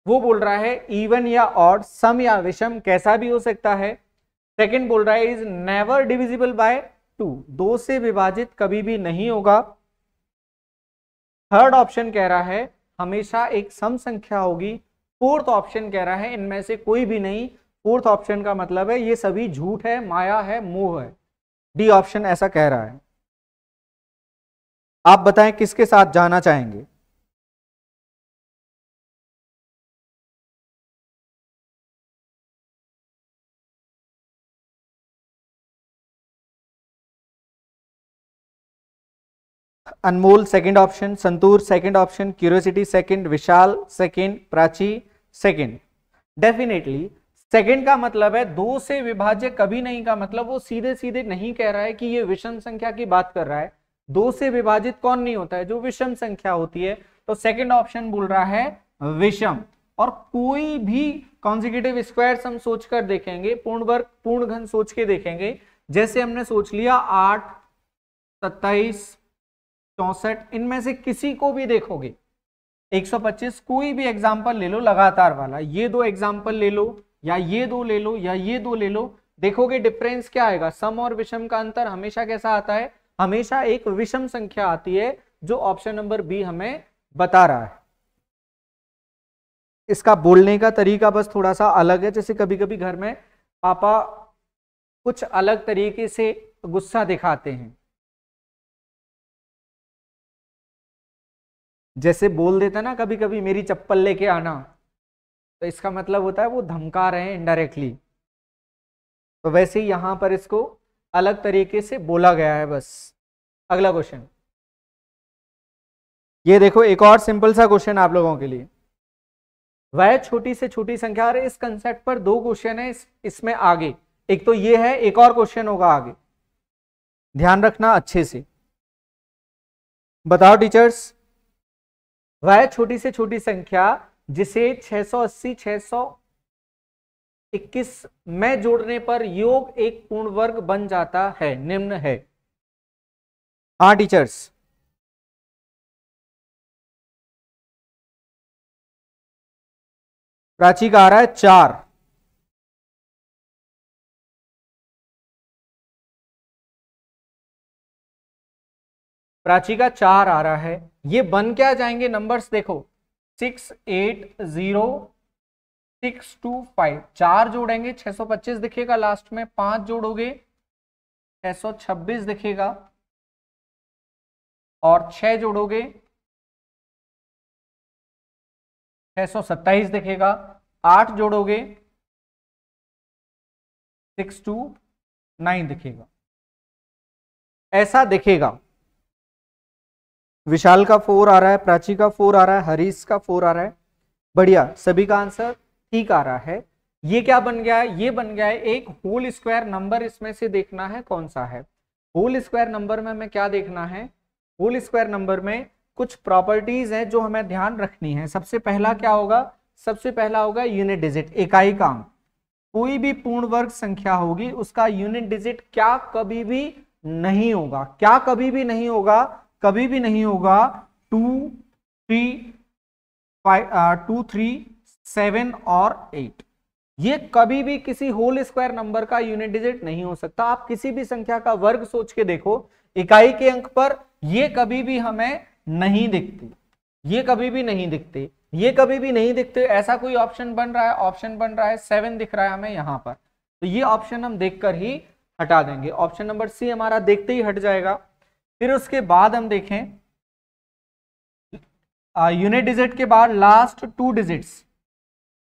वो बोल रहा है इवन या ऑड सम या विषम, कैसा भी हो सकता है। सेकंड बोल रहा है is never divisible by two दो से विभाजित कभी भी नहीं होगा। थर्ड ऑप्शन कह रहा है, हमेशा एक सम संख्या होगी। फोर्थ ऑप्शन कह रहा है, इनमें से कोई भी नहीं। फोर्थ ऑप्शन का मतलब है, ये सभी झूठ है, माया है, मोह है। डी ऑप्शन ऐसा कह रहा है। आप बताएँ किसके साथ जाना चाहेंगे? Anmol second option Santoor second option curiosity second Vishal second Prachi second definitely second का मतलब है दो से विभाज्य कभी नहीं का मतलब वो सीधे सीधे नहीं कह रहा है कि ये विषम संख्या की बात कर रहा है। दो से विभाजित कौन नहीं होता है? जो विषम संख्या होती है तो सेकंड ऑप्शन बोल रहा है विषम। और कोई भी कॉन्जिक्यूटिव स्क्वायर हम सोचकर देखेंगे पूर्ण वर्ग पूर्ण घन सोच के देखेंगे, जैसे हमने सोच लिया आठ, सत्ताईस, चौसठ, इनमें से किसी को भी देखोगे 125 कोई भी एग्ज़ाम्पल ले लो, लगातार वाला, ये दो एग्ज़ाम्पल ले लो, या ये दो ले लो, या ये दो ले लो, देखोगे डिफरेंस क्या आएगा? सम और विषम का अंतर हमेशा कैसा आता है? हमेशा एक विषम संख्या आती है, जो ऑप्शन नंबर बी हमें बता रहा है। इसका बोलने का तरीका बस थोड़ा सा अलग है, जैसे कभी कभी घर में पापा कुछ अलग तरीके से गुस्सा दिखाते हैं। जैसे बोल देता ना कभी कभी मेरी चप्पल लेके आना तो इसका मतलब होता है वो धमका रहे हैं इनडायरेक्टली तो वैसे ही यहाँ पर इसको अलग तरीके से बोला गया है बस। अगला क्वेश्चन ये देखो एक और सिंपल सा क्वेश्चन आप लोगों के लिए। वह छोटी से छोटी संख्या और इस कंसेप्ट पर दो क्वेश्चन है इस, इसमें आगे। एक तो ये है एक और क्वेश्चन होगा आगे। ध्यान रखना अच्छे से। बताओ टीचर्स वह छोटी से छोटी संख्या जिसे 680 इक्कीस, में जोड़ने पर योग एक पूर्ण वर्ग बन जाता है, निम्न है। हाँ टीचर्स प्राची का आ रहा है चार। प्राची का चार आ रहा है। ये बन क्या जाएँगे नंबर्स देखो। Six, eight, zero six two five. चार जोड़ेंगे 625 दिखेगा लास्ट में, पाँच जोड़ोगे 626 दिखेगा। और छह जोड़ोगे 627 दिखेगा। आठ जोड़ोगे, सिक्स टू नाइन दिखेगा। ऐसा दिखेगा। विशाल का फोर आ रहा है, प्राची का फोर आ रहा है, हरीश का फोर आ रहा है। बढ़िया, सभी का आंसर ठीक आ रहा है। ये क्या बन गया है? ये बन गया है, एक होल स्क्वायर नंबर इसमें से देखना है कौन सा है। होल स्क्वायर नंबर में हमें क्या देखना है? होल स्क्वायर नंबर में कुछ प्रॉपर्टीज़ हैं जो हमें ध्यान रखनी है। सबसे पहला क्या होगा? सबसे पहला होगा यूनिट डिजिट इकाई का अंक कोई भी पूर्ण वर्ग संख्या होगी, उसका यूनिट डिजिट क्या कभी भी नहीं होगा। क्या कभी भी नहीं होगा? कभी भी नहीं होगा। Two three five two three seven और एट। ये कभी भी किसी होल स्क्वायर नंबर का यूनिट डिजिट नहीं हो सकता। आप किसी भी संख्या का वर्ग सोच के देखो, इकाई के अंक पर ये कभी भी हमें नहीं दिखते। ये कभी भी नहीं दिखते। ये कभी भी नहीं दिखते। ऐसा कोई ऑप्शन बन रहा है ऑप्शन बन रहा है सेवन दिख रहा है हमें यहाँ पर। तो ये ऑप्शन हम देखकर ही हटा देंगे। ऑप्शन नंबर सी हमारा देखते ही हट जाएगा। फिर उसके बाद हम देखें यूनिट डिजिट के बाद last two digits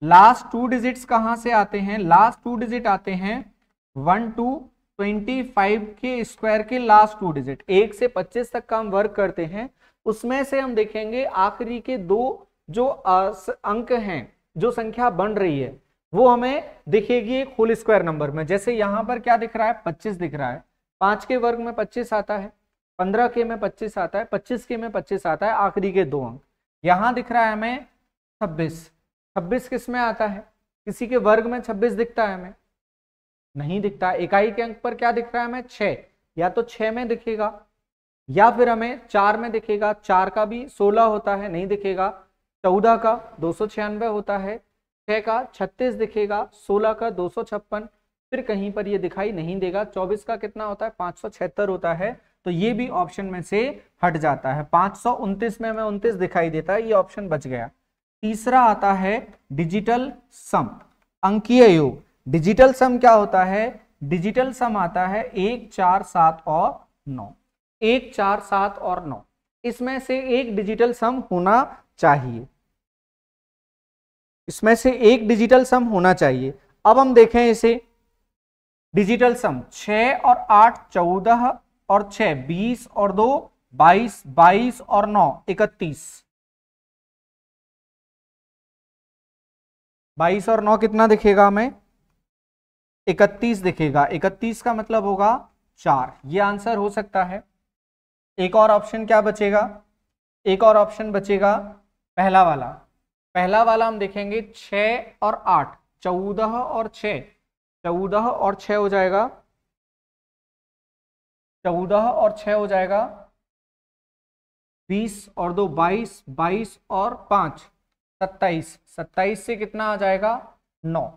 last two digits कहाँ से आते हैं? लास्ट टू डिजिट आते हैं वन टू ट्वेंटी फाइव के स्क्वायर के लास्ट टू डिजिट एक से पच्चीस तक का हम वर्क करते हैं। उसमें से हम देखेंगे आखिरी के दो जो अंक हैं, जो संख्या बन रही है, वो हमें दिखेगी एक होल स्क्वायर नंबर में। जैसे यहाँ पर क्या दिख रहा है? पच्चीस दिख रहा है। पाँच के वर्ग में पच्चीस आता है, पंद्रह के में पच्चीस आता है, पच्चीस के में पच्चीस आता है, आखिरी के दो अंक। यहाँ दिख रहा है हमें छब्बीस। छब्बीस किसमें आता है? किसी के वर्ग में छब्बीस दिखता है हमें। नहीं दिखता। इकाई के अंक पर क्या दिख रहा है हमें? छ या तो छ में दिखेगा, या फिर हमें चार में दिखेगा। चार का भी सोलह होता है, नहीं दिखेगा। चौदह का दो सौ छियानवे होता है। छह का छत्तीस दिखेगा, सोलह का दो सौ छप्पन। फिर कहीं पर ये दिखाई नहीं देगा। चौबीस का कितना होता है? पाँच होता है। तो ये भी ऑप्शन में से हट जाता है। पाँच में हमें उनतीस दिखाई देता है। ये ऑप्शन बच गया। तीसरा आता है डिजिटल सम, अंकीय योग। डिजिटल सम क्या होता है? डिजिटल सम आता है एक, चार, सात और नौ। एक, चार, सात और नौ। इसमें से एक डिजिटल सम होना चाहिए। इसमें से एक डिजिटल सम होना चाहिए। अब हम देखें इसे। डिजिटल सम छ और आठ, चौदह और छ बीस और दो, बाईस बाईस और नौ, इकतीस। बाईस और नौ कितना दिखेगा हमें? इकतीस दिखेगा। इकतीस का मतलब होगा चार। ये आंसर हो सकता है। एक और ऑप्शन क्या बचेगा? एक और ऑप्शन बचेगा पहला वाला। पहला वाला हम देखेंगे छ और आठ। चौदह और छ चौदह और छ हो जाएगा। चौदह और छ हो जाएगा। बीस और दो बाईस। बाईस और पाँच। सत्ताईस। सत्ताईस से कितना आ जाएगा? नौ।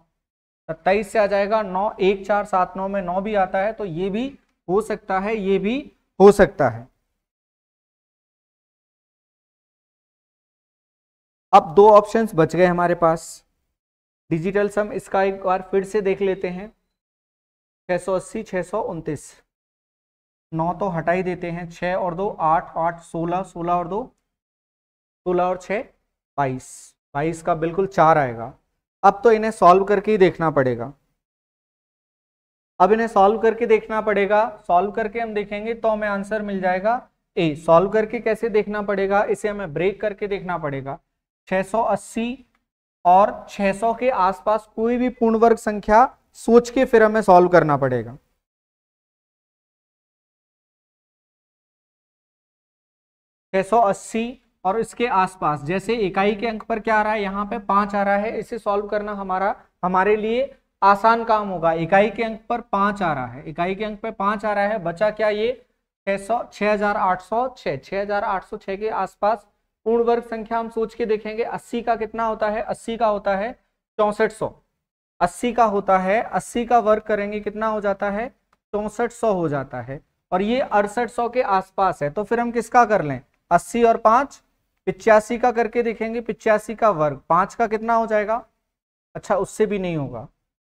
सत्ताईस से आ जाएगा नौ। एक, चार, सात, नौ में नौ भी आता है तो ये भी हो सकता है, ये भी हो सकता है। अब दो ऑप्शंस बच गए हमारे पास। डिजिटल सम इसका एक बार फिर से देख लेते हैं। 680 629 नौ तो हटा ही देते हैं छः और दो, आठ आठ, सोलह सोलह और दो, सोलह और छः बाईस बाईस का बिल्कुल चार आएगा। अब तो इन्हें सॉल्व करके ही देखना पड़ेगा। अब इन्हें सॉल्व करके देखना पड़ेगा। सॉल्व करके हम देखेंगे तो हमें आंसर मिल जाएगा ए सॉल्व करके कैसे देखना पड़ेगा? इसे हमें ब्रेक करके देखना पड़ेगा। 680 और 600 के आसपास कोई भी पूर्ण वर्ग संख्या सोच के फिर हमें सॉल्व करना पड़ेगा। छह सौ अस्सी और इसके आसपास, जैसे इकाई के अंक पर क्या आ रहा है, यहाँ पे पाँच आ रहा है, इसे सॉल्व करना हमारा, हमारे लिए आसान काम होगा। इकाई के अंक पर पाँच आ रहा है, इकाई के अंक पे पाँच आ रहा है, बचा क्या ये? छह सौ, छह हज़ार आठ सौ छह छह हज़ार आठ सौ छह के आसपास पूर्ण वर्ग संख्या हम सोच के देखेंगे, अस्सी का कितना होता है? अस्सी का होता है चौसठ सौ। अस्सी का होता है, अस्सी का वर्ग करेंगे, कितना हो जाता है? चौसठ सौ हो जाता है। और ये अड़सठ सौ के आसपास है तो फिर हम किसका कर लें? अस्सी और पाँच? पिचासी का करके देखेंगे, पिचासी का वर्ग, पाँच का कितना हो जाएगा? अच्छा उससे भी नहीं होगा,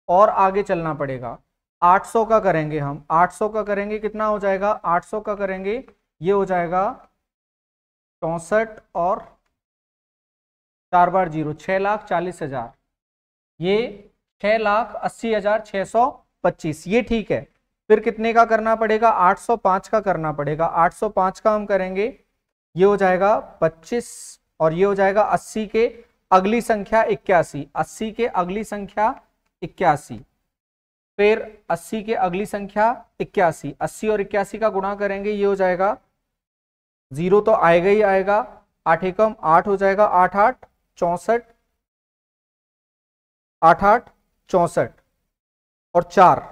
और आगे चलना पड़ेगा। 800 का करेंगे हम 800 का करेंगे कितना हो जाएगा? 800 का करेंगे, ये हो जाएगा चौसठ और चार बार ज़ीरो छः लाख चालीस हज़ार। ये छः लाख अस्सी हज़ार छः सौ पच्चीस, ये ठीक है। फिर कितने का करना पड़ेगा? 805 का करना पड़ेगा। 805 का हम करेंगे ये हो जाएगा 25 और ये हो जाएगा 80 के अगली संख्या इक्यासी। 80 के अगली संख्या इक्यासी। फिर 80 के अगली संख्या इक्यासी। 80 और इक्यासी का गुणा करेंगे, ये हो जाएगा ज़ीरो तो आएगा ही आएगा। आठ एकम आठ हो जाएगा आठ आठ चौसठ। आठ आठ चौसठ और चार।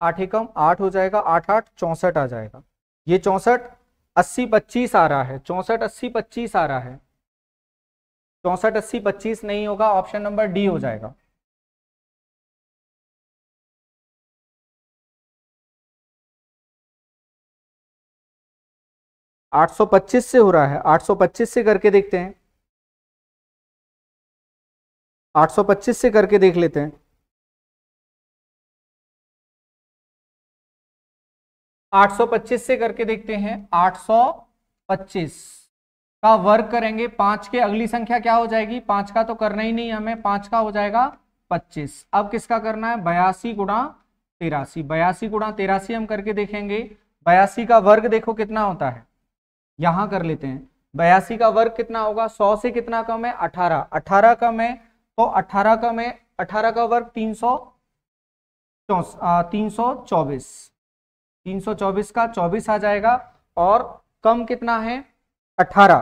आठ एकम आठ हो जाएगा, आठ आठ चौसठ आ जाएगा। ये चौसठ अस्सी पच्चीस आ रहा है चौसठ अस्सी पच्चीस आ रहा है। चौसठ अस्सी पच्चीस नहीं होगा ऑप्शन नंबर डी हो जाएगा। 825 से हो रहा है 825 से करके देखते हैं। 825 से करके देख लेते हैं। 825 से करके देखते हैं 825 का वर्ग करेंगे पाँच के, अगली संख्या क्या हो जाएगी? पाँच का तो करना ही नहीं हमें, पाँच का हो जाएगा 25 अब किसका करना है? बयासी गुणा तिरासी। बयासी गुणा तिरासी हम करके देखेंगे, बयासी का वर्ग देखो कितना होता है। यहाँ कर लेते हैं, बयासी का वर्ग कितना होगा? सौ से कितना कम है? अठारह। अठारह कम है तो अठारह कम है, अठारह का वर्ग तीन सौ तीन सौ चौबीस। तीन सौ चौबीस का चौबीस आ जाएगा और कम कितना है? अठारह।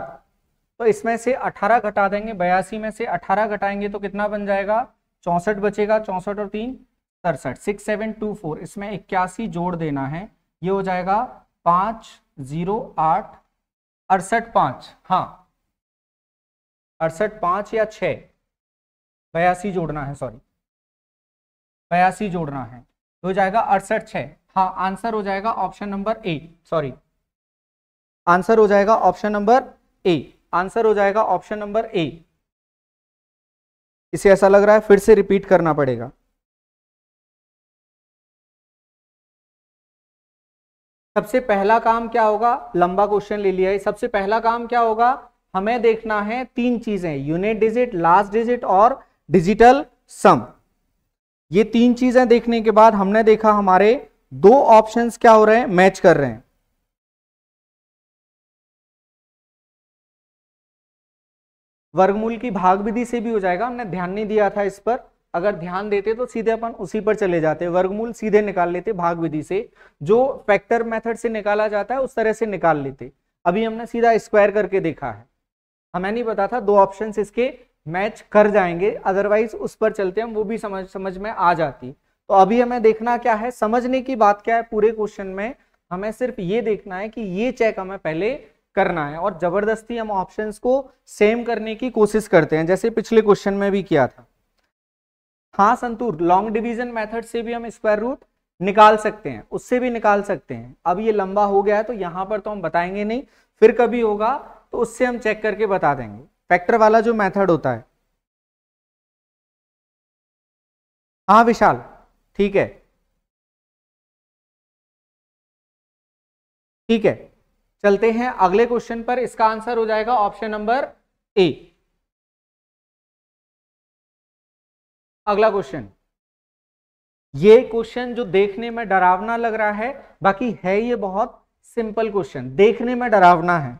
तो इसमें से अठारह घटा देंगे, बयासी में से अठारह घटाएँगे तो कितना बन जाएगा? चौसठ बचेगा, चौसठ और तीन, सड़सठ। सिक्स, सेवन, टू, फोर, इसमें इक्यासी जोड़ देना है, ये हो जाएगा पाँच, ज़ीरो, आठ, अड़सठ, पाँच। हाँ। अड़सठ, पाँच या छ? बयासी जोड़ना है, सॉरी। बयासी जोड़ना है हो जाएगा अड़सठ, छ। हाँ आंसर हो जाएगा option number A, sorry. Answer हो जाएगा ऑप्शन नंबर ए, आंसर हो जाएगा ऑप्शन नंबर ए। इसे ऐसा लग रहा है, फिर से रिपीट करना पड़ेगा। सबसे पहला काम क्या होगा? लंबा क्वेश्चन ले लिया है। सबसे पहला काम क्या होगा? हमें देखना है तीन चीज़ें यूनिट डिजिट लास्ट डिजिट और डिजिटल सम ये तीन चीज़ें देखने के बाद हमने देखा हमारे दो ऑप्शंस क्या हो रहे हैं? मैच कर रहे हैं। वर्गमूल की भाग विधि से भी हो जाएगा। हमने ध्यान नहीं दिया था इस पर। अगर ध्यान देते तो सीधे अपन उसी पर चले जाते। वर्गमूल सीधे निकाल लेते भाग विधि से, जो फैक्टर मेथड से निकाला जाता है, उस तरह से निकाल लेते। अभी हमने सीधा स्क्वायर करके देखा है। हमें नहीं पता था, दो ऑप्शन इसके मैच कर जाएँगे। अदरवाइज़ उस पर चलते हम, वो भी समझ समझ में आ जाती। तो अभी हमें देखना क्या है, समझने की बात क्या है पूरे क्वेश्चन में, हमें सिर्फ़ ये देखना है कि ये चेक हमें पहले करना है और ज़बरदस्ती हम ऑप्शंस को सेम करने की कोशिश करते हैं, जैसे पिछले क्वेश्चन में भी किया था। हाँ संतूर लॉन्ग डिवीज़न मेथड से भी हम स्क्वायर रूट निकाल सकते हैं, उससे भी निकाल सकते हैं। अब ये लंबा हो गया है तो यहाँ पर तो हम बताएँगे नहीं, फिर कभी होगा तो उससे हम चेक करके बता देंगे। फैक्टर वाला जो मेथड होता है। हाँ विशाल ठीक है? ठीक है। चलते हैं अगले क्वेश्चन पर। इसका आंसर हो जाएगा ऑप्शन नंबर ए अगला क्वेश्चन ये क्वेश्चन जो देखने में डरावना लग रहा है, बाकी है ये बहुत सिंपल क्वेश्चन देखने में डरावना है।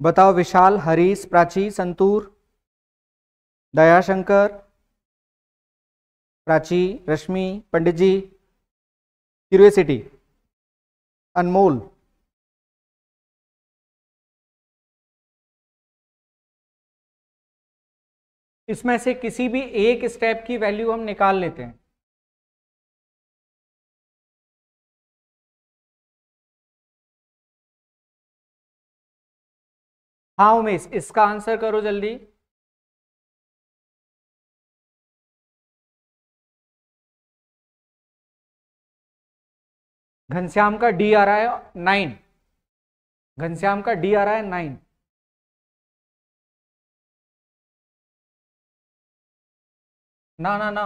बताओ विशाल, हरीश, प्राची, संतूर, दयाशंकर, प्राची, रश्मि पंडित जी क्यूरियोसिटी अनमोल। इसमें से किसी भी एक स्टेप की वैल्यू हम निकाल लेते हैं। हाँ उमेश, इसका आंसर करो जल्दी। घनश्याम का डी आ रहा है नाइन घनश्याम का डी आ रहा है नाइन ना ना ना।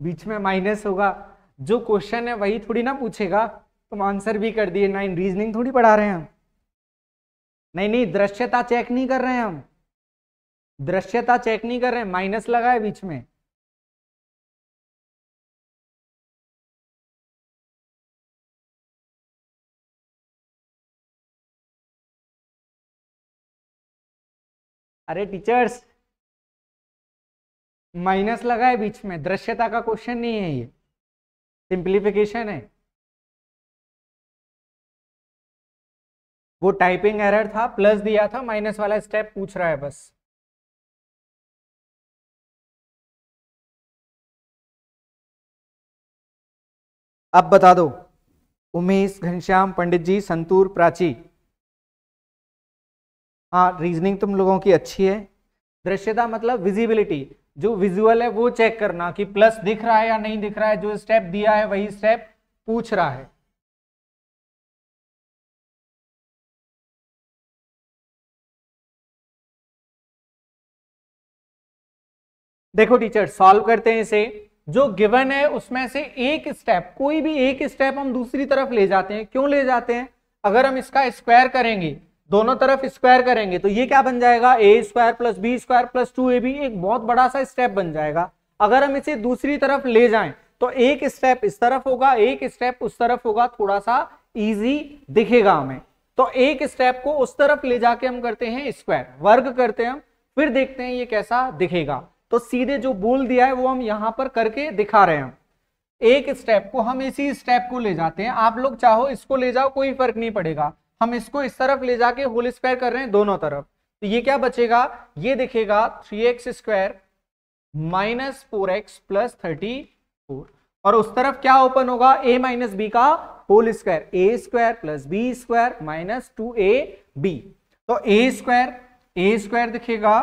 बीच में माइनस होगा। जो क्वेश्चन है वही थोड़ी ना पूछेगा। तुम आंसर भी कर दिए नाइन रीजनिंग थोड़ी पढ़ा रहे हैं हम। नहीं नहीं, दृश्यता चेक नहीं कर रहे हैं हम। दृश्यता चेक नहीं कर रहे हैं माइनस लगा है बीच में। अरे टीचर्स माइनस लगा है बीच में, दृश्यता का क्वेश्चन नहीं है ये। सिंप्लीफिकेशन है। वो टाइपिंग एरर था प्लस दिया था माइनस वाला स्टेप पूछ रहा है बस। अब बता दो, उमेश घनश्याम, पंडित जी, संतूर, प्राची। हाँ रीजनिंग तुम लोगों की अच्छी है। दृश्यता मतलब विजिबिलिटी जो विजुअल है वो चेक करना कि प्लस दिख रहा है या नहीं दिख रहा है, जो स्टेप दिया है वही स्टेप पूछ रहा है। देखो टीचर सॉल्व करते हैं इसे। जो गिवन है, उसमें से एक स्टेप कोई भी एक स्टेप हम दूसरी तरफ़ ले जाते हैं। क्यों ले जाते हैं? अगर हम इसका स्क्वायर करेंगे, दोनों तरफ़ स्क्वायर करेंगे तो ये क्या बन जाएगा? A square plus B square plus two A B एक बहुत बड़ा सा स्टेप बन जाएगा। अगर हम इसे दूसरी तरफ़ ले जाएँ तो एक स्टेप इस तरफ़ होगा, एक स्टेप उस तरफ़ होगा, थोड़ा सा इजी दिखेगा हमें। तो एक स्टेप को उस तरफ़ ले जाके हम करते हैं स्क्वायर वर्ग करते हैं हम, फिर देखते हैं ये कैसा दिखेगा। तो सीधे जो बोल दिया है वो हम यहाँ पर करके दिखा रहे हैं। एक स्टेप को हम इसी स्टेप को ले जाते हैं। आप लोग चाहो इसको ले जाओ, कोई फ़र्क नहीं पड़ेगा। हम इसको इस तरफ़ ले जाके होल स्क्वायर कर रहे हैं दोनों तरफ़। तो ये क्या बचेगा? ये दिखेगा three X square minus four X plus thirty four और उस तरफ़ क्या ओपन होगा? ए माइनस बी का whole square A square plus B square minus two A B तो ए स्क्वायर ए स्क्वायर दिखेगा।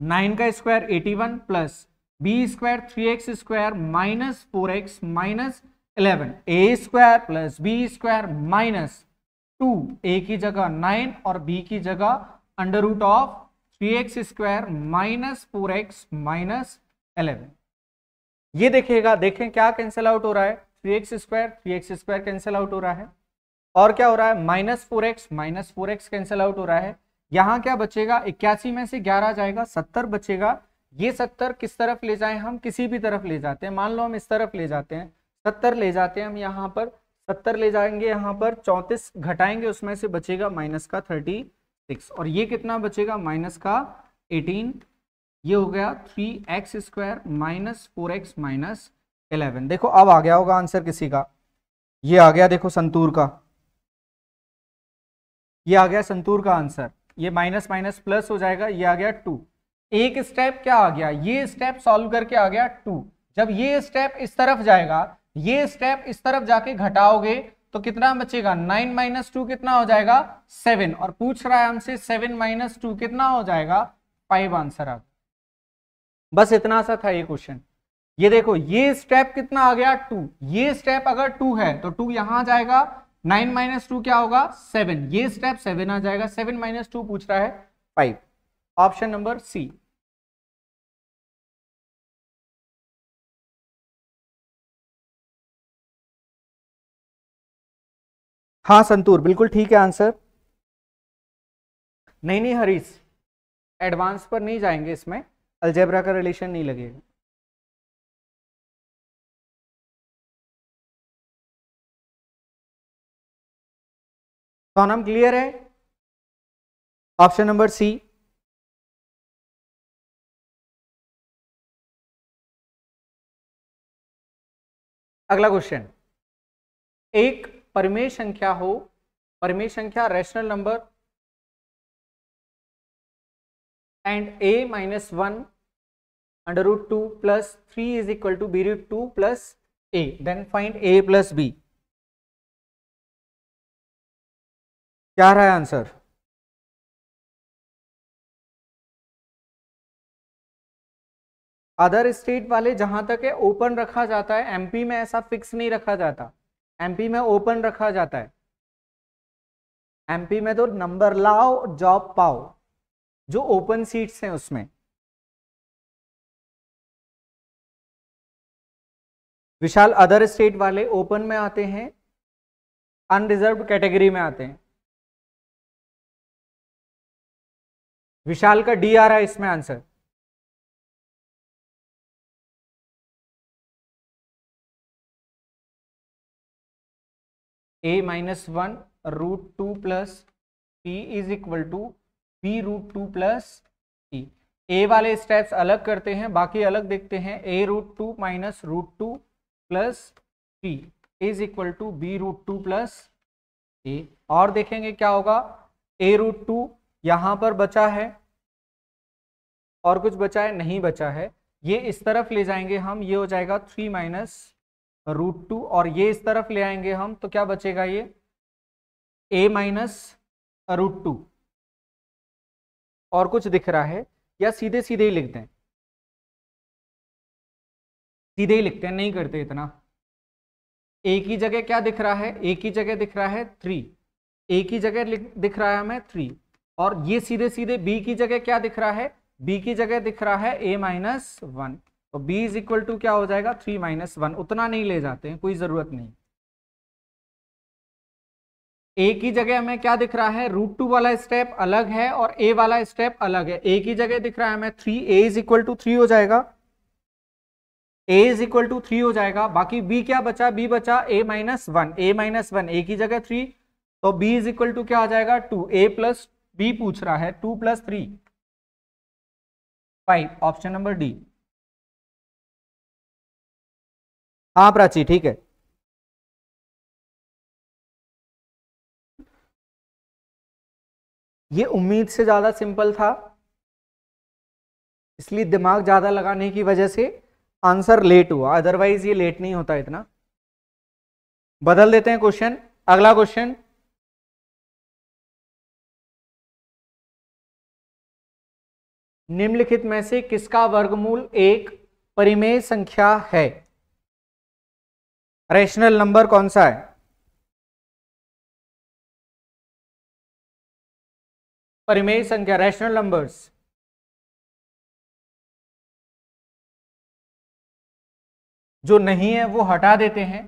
नाइन का square eighty one plus B square three X square minus four X minus eleven. A square plus B square minus two. A की जगह नाइन और बी की जगह under root of three X square minus four X minus eleven. ये देखिएगा, देखें क्या कैंसिल आउट हो रहा है। Three X square, three X square cancel out हो रहा है। और क्या हो रहा है? Minus four X, minus four X cancel out हो रहा है। यहाँ क्या बचेगा? इक्यासी में से ग्यारह जाएगा, सत्तर बचेगा। ये सत्तर किस तरफ़ ले जाए हम? किसी भी तरफ़ ले जाते हैं। मान लो हम इस तरफ़ ले जाते हैं। सत्तर ले जाते हैं हम यहाँ पर। सत्तर ले जाएँगे यहाँ पर। चौंतीस घटाएँगे, उसमें से बचेगा माइनस का थर्टी सिक्स। और ये कितना बचेगा? माइनस का एटीन। ये हो गया three X square minus four X minus eleven. देखो, अब आ गया होगा आंसर किसी का। ये आ गया देखो संतूर का। ये आ गया संतूर का आंसर। ये माइनस माइनस प्लस हो जाएगा, ये आ गया टू। एक स्टेप क्या आ गया? ये स्टेप सॉल्व करके आ गया टू। जब ये स्टेप इस तरफ़ जाएगा, ये स्टेप इस तरफ़ जाके घटाओगे तो कितना बचेगा? नाइन माइनस टू कितना हो जाएगा? सेवन। और पूछ रहा है हमसे, सेवन माइनस टू कितना हो जाएगा? फाइव आंसर आ बस इतना सा था ये क्वेश्चन ये देखो, ये स्टेप कितना आ गया? टू। ये स्टेप अगर टू है तो टू यहाँ जाएगा नाइन माइनस टू क्या होगा? सेवन। ये स्टेप सेवन आ जाएगा। सेवन माइनस टू पूछ रहा है फाइव। ऑप्शन नंबर सी हाँ संतूर, बिल्कुल ठीक है आंसर नहीं नहीं, हरीश। एडवांस पर नहीं जाएँगे इसमें। अलजेब्रा का रिलेशन नहीं लगेगा। तो नाम क्लियर है? ऑप्शन नंबर सी अगला क्वेश्चन एक परमेय संख्या हो, परमेय संख्या rational number and A minus one under root two plus three is equal to B root two plus A then find A plus B क्या रहा है आंसर? अदर स्टेट वाले जहाँ तक है, ओपन रखा जाता है। एमपी में ऐसा फिक्स नहीं रखा जाता। एमपी में ओपन रखा जाता है। एमपी में तो नंबर लाओ जॉब पाओ, जो ओपन सीट्स हैं उसमें। विशाल अदर स्टेट वाले ओपन में आते हैं अनरिजर्व कैटेगरी में आते हैं। विशाल का डी आ रहा है इसमें answer A minus one root two plus P is equal to B root two plus T A वाले स्टेप्स अलग करते हैं, बाकी अलग देखते हैं. A root two minus root two plus P is equal to B root two plus A और देखेंगे क्या होगा? ए रूट टू यहाँ पर बचा है और कुछ बचा है, नहीं बचा है। ये इस तरफ़ ले जाएँगे हम, ये हो जाएगा थ्री माइनस रूट टू और ये इस तरफ़ ले आएँगे हम तो क्या बचेगा ये? ए माइनस रूट टू और कुछ दिख रहा है, या सीधे सीधे ही लिख दें सीधे ही लिखते हैं, नहीं करते इतना। एक ही जगह क्या दिख रहा है? एक ही जगह दिख रहा है थ्री एक ही जगह दिख रहा है हमें थ्री और ये सीधे सीधे बी की जगह क्या दिख रहा है? बी की जगह दिख रहा है ए माइनस वन तो बी इज़ इक्वल टू क्या हो जाएगा? थ्री माइनस वन उतना नहीं ले जाते हैं, कोई ज़रूरत नहीं। ए की जगह हमें क्या दिख रहा है? रूट टू वाला स्टेप अलग है और ए वाला स्टेप अलग है। ए की जगह दिख रहा है हमें three A is equal to three हो जाएगा। A is equal to three हो जाएगा। बाकी बी क्या बचा? बी बचा A minus one A minus one A की जगह थ्री तो बी इज़ इक्वल टू क्या आ जाएगा? टू ए प्लस बी पूछ रहा है two plus three. Five, option number D. हाँ प्राची, ठीक है। ये उम्मीद से ज़्यादा सिंपल था, इसलिए दिमाग ज़्यादा लगाने की वजह से आंसर लेट हुआ। अदरवाइज़ ये लेट नहीं होता इतना। बदल देते हैं क्वेश्चन। अगला क्वेश्चन। निम्नलिखित में से किसका वर्गमूल एक परिमेय संख्या है? रेशनल नंबर कौन सा है? परिमेय संख्या रेशनल नंबर्स जो नहीं है, वो हटा देते हैं।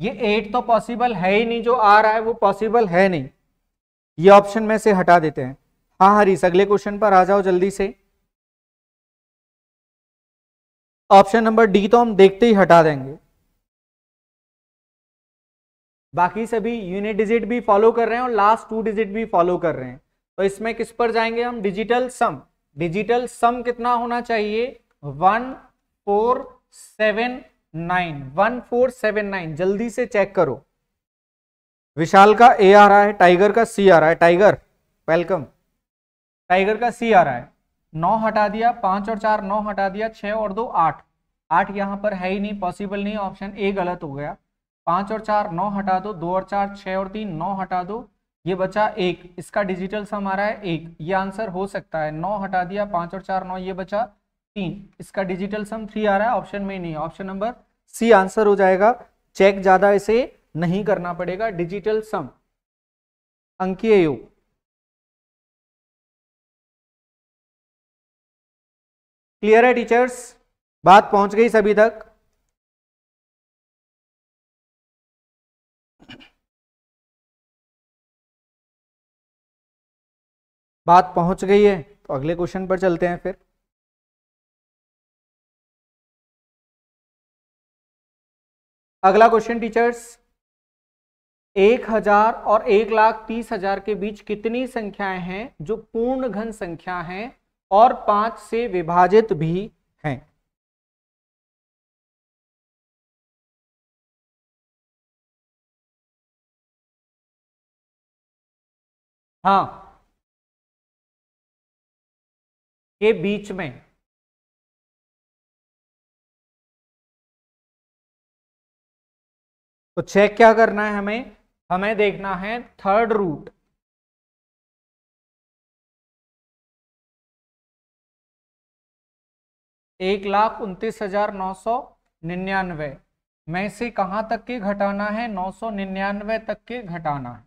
ये एट तो पॉसिबल है ही नहीं, जो आ रहा है, वो पॉसिबल है नहीं। ये ऑप्शन में से हटा देते हैं। हाँ हरीश, अगले क्वेश्चन पर आ जाओ जल्दी से। ऑप्शन नंबर डी तो हम देखते ही हटा देंगे। बाकी सभी यूनिट डिजिट भी फॉलो कर रहे हैं और लास्ट टू डिजिट भी फॉलो कर रहे हैं। तो इसमें किस पर जाएँगे हम? डिजिटल सम डिजिटल सम कितना होना चाहिए? One four seven nine one four seven nine जल्दी से चेक करो। विशाल का ए आ रहा है टाइगर का सी आ रहा है। टाइगर वेलकम टाइगर का सी आ रहा है। नौ हटा दिया, पाँच और चार, नौ हटा दिया, छह और दो, आठ। आठ यहाँ पर है ही नहीं पॉसिबल नहीं ऑप्शन ए गलत हो गया। पाँच और चार, नौ हटा दो दो और चार, छह और तीन, नौ हटा दो, ये बचा एक। इसका डिजिटल सम आ रहा है एक। ये आंसर हो सकता है। नौ हटा दिया, पाँच और चार, नौ, ये बचा तीन। इसका डिजिटल सम थ्री आ रहा है ऑप्शन में नहीं ऑप्शन नंबर सी आंसर हो जाएगा। चेक ज़्यादा इसे नहीं करना पड़ेगा। डिजिटल सम अंकीय योग। क्लियर है टीचर्स बात पहुँच गई सभी तक। बात पहुँच गई है। तो अगले क्वेश्चन पर चलते हैं फिर। अगला क्वेश्चन टीचर्स एक हज़ार और एक लाख तीस हज़ार के बीच कितनी संख्याएँ हैं जो पूर्ण घन संख्या हैं? और पाँच से विभाजित भी हैं। हाँ। के बीच में। तो चेक क्या करना है हमें? हमें देखना है थर्ड रूट एक लाख उनतीस हज़ार नौ सौ निन्यानवे। में से कहाँ तक के घटाना है? नौ सौ निन्यानवे तक के घटाना है।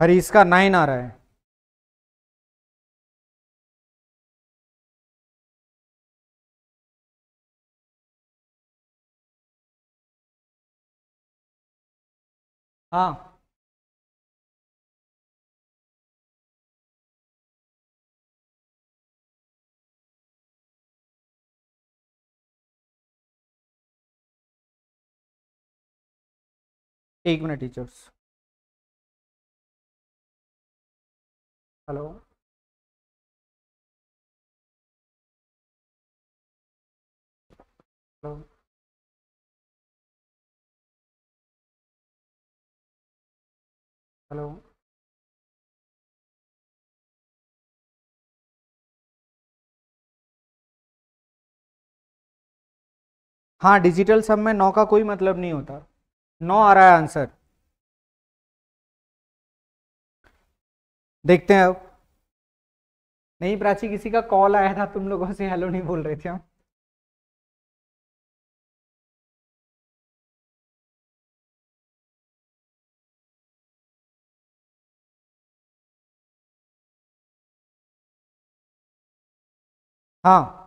अरे इसका नाइन आ रहा। है हाँ। एक minute teachers. Hello. Hello. Hello. हाँ डिजिटल सब में नौ का कोई मतलब नहीं होता। नौ आ रहा है आंसर। देखते हैं अब। नहीं, प्राची, किसी का कॉल आया था, तुम लोगों से हेलो नहीं बोल रहे थे हम। हाँ।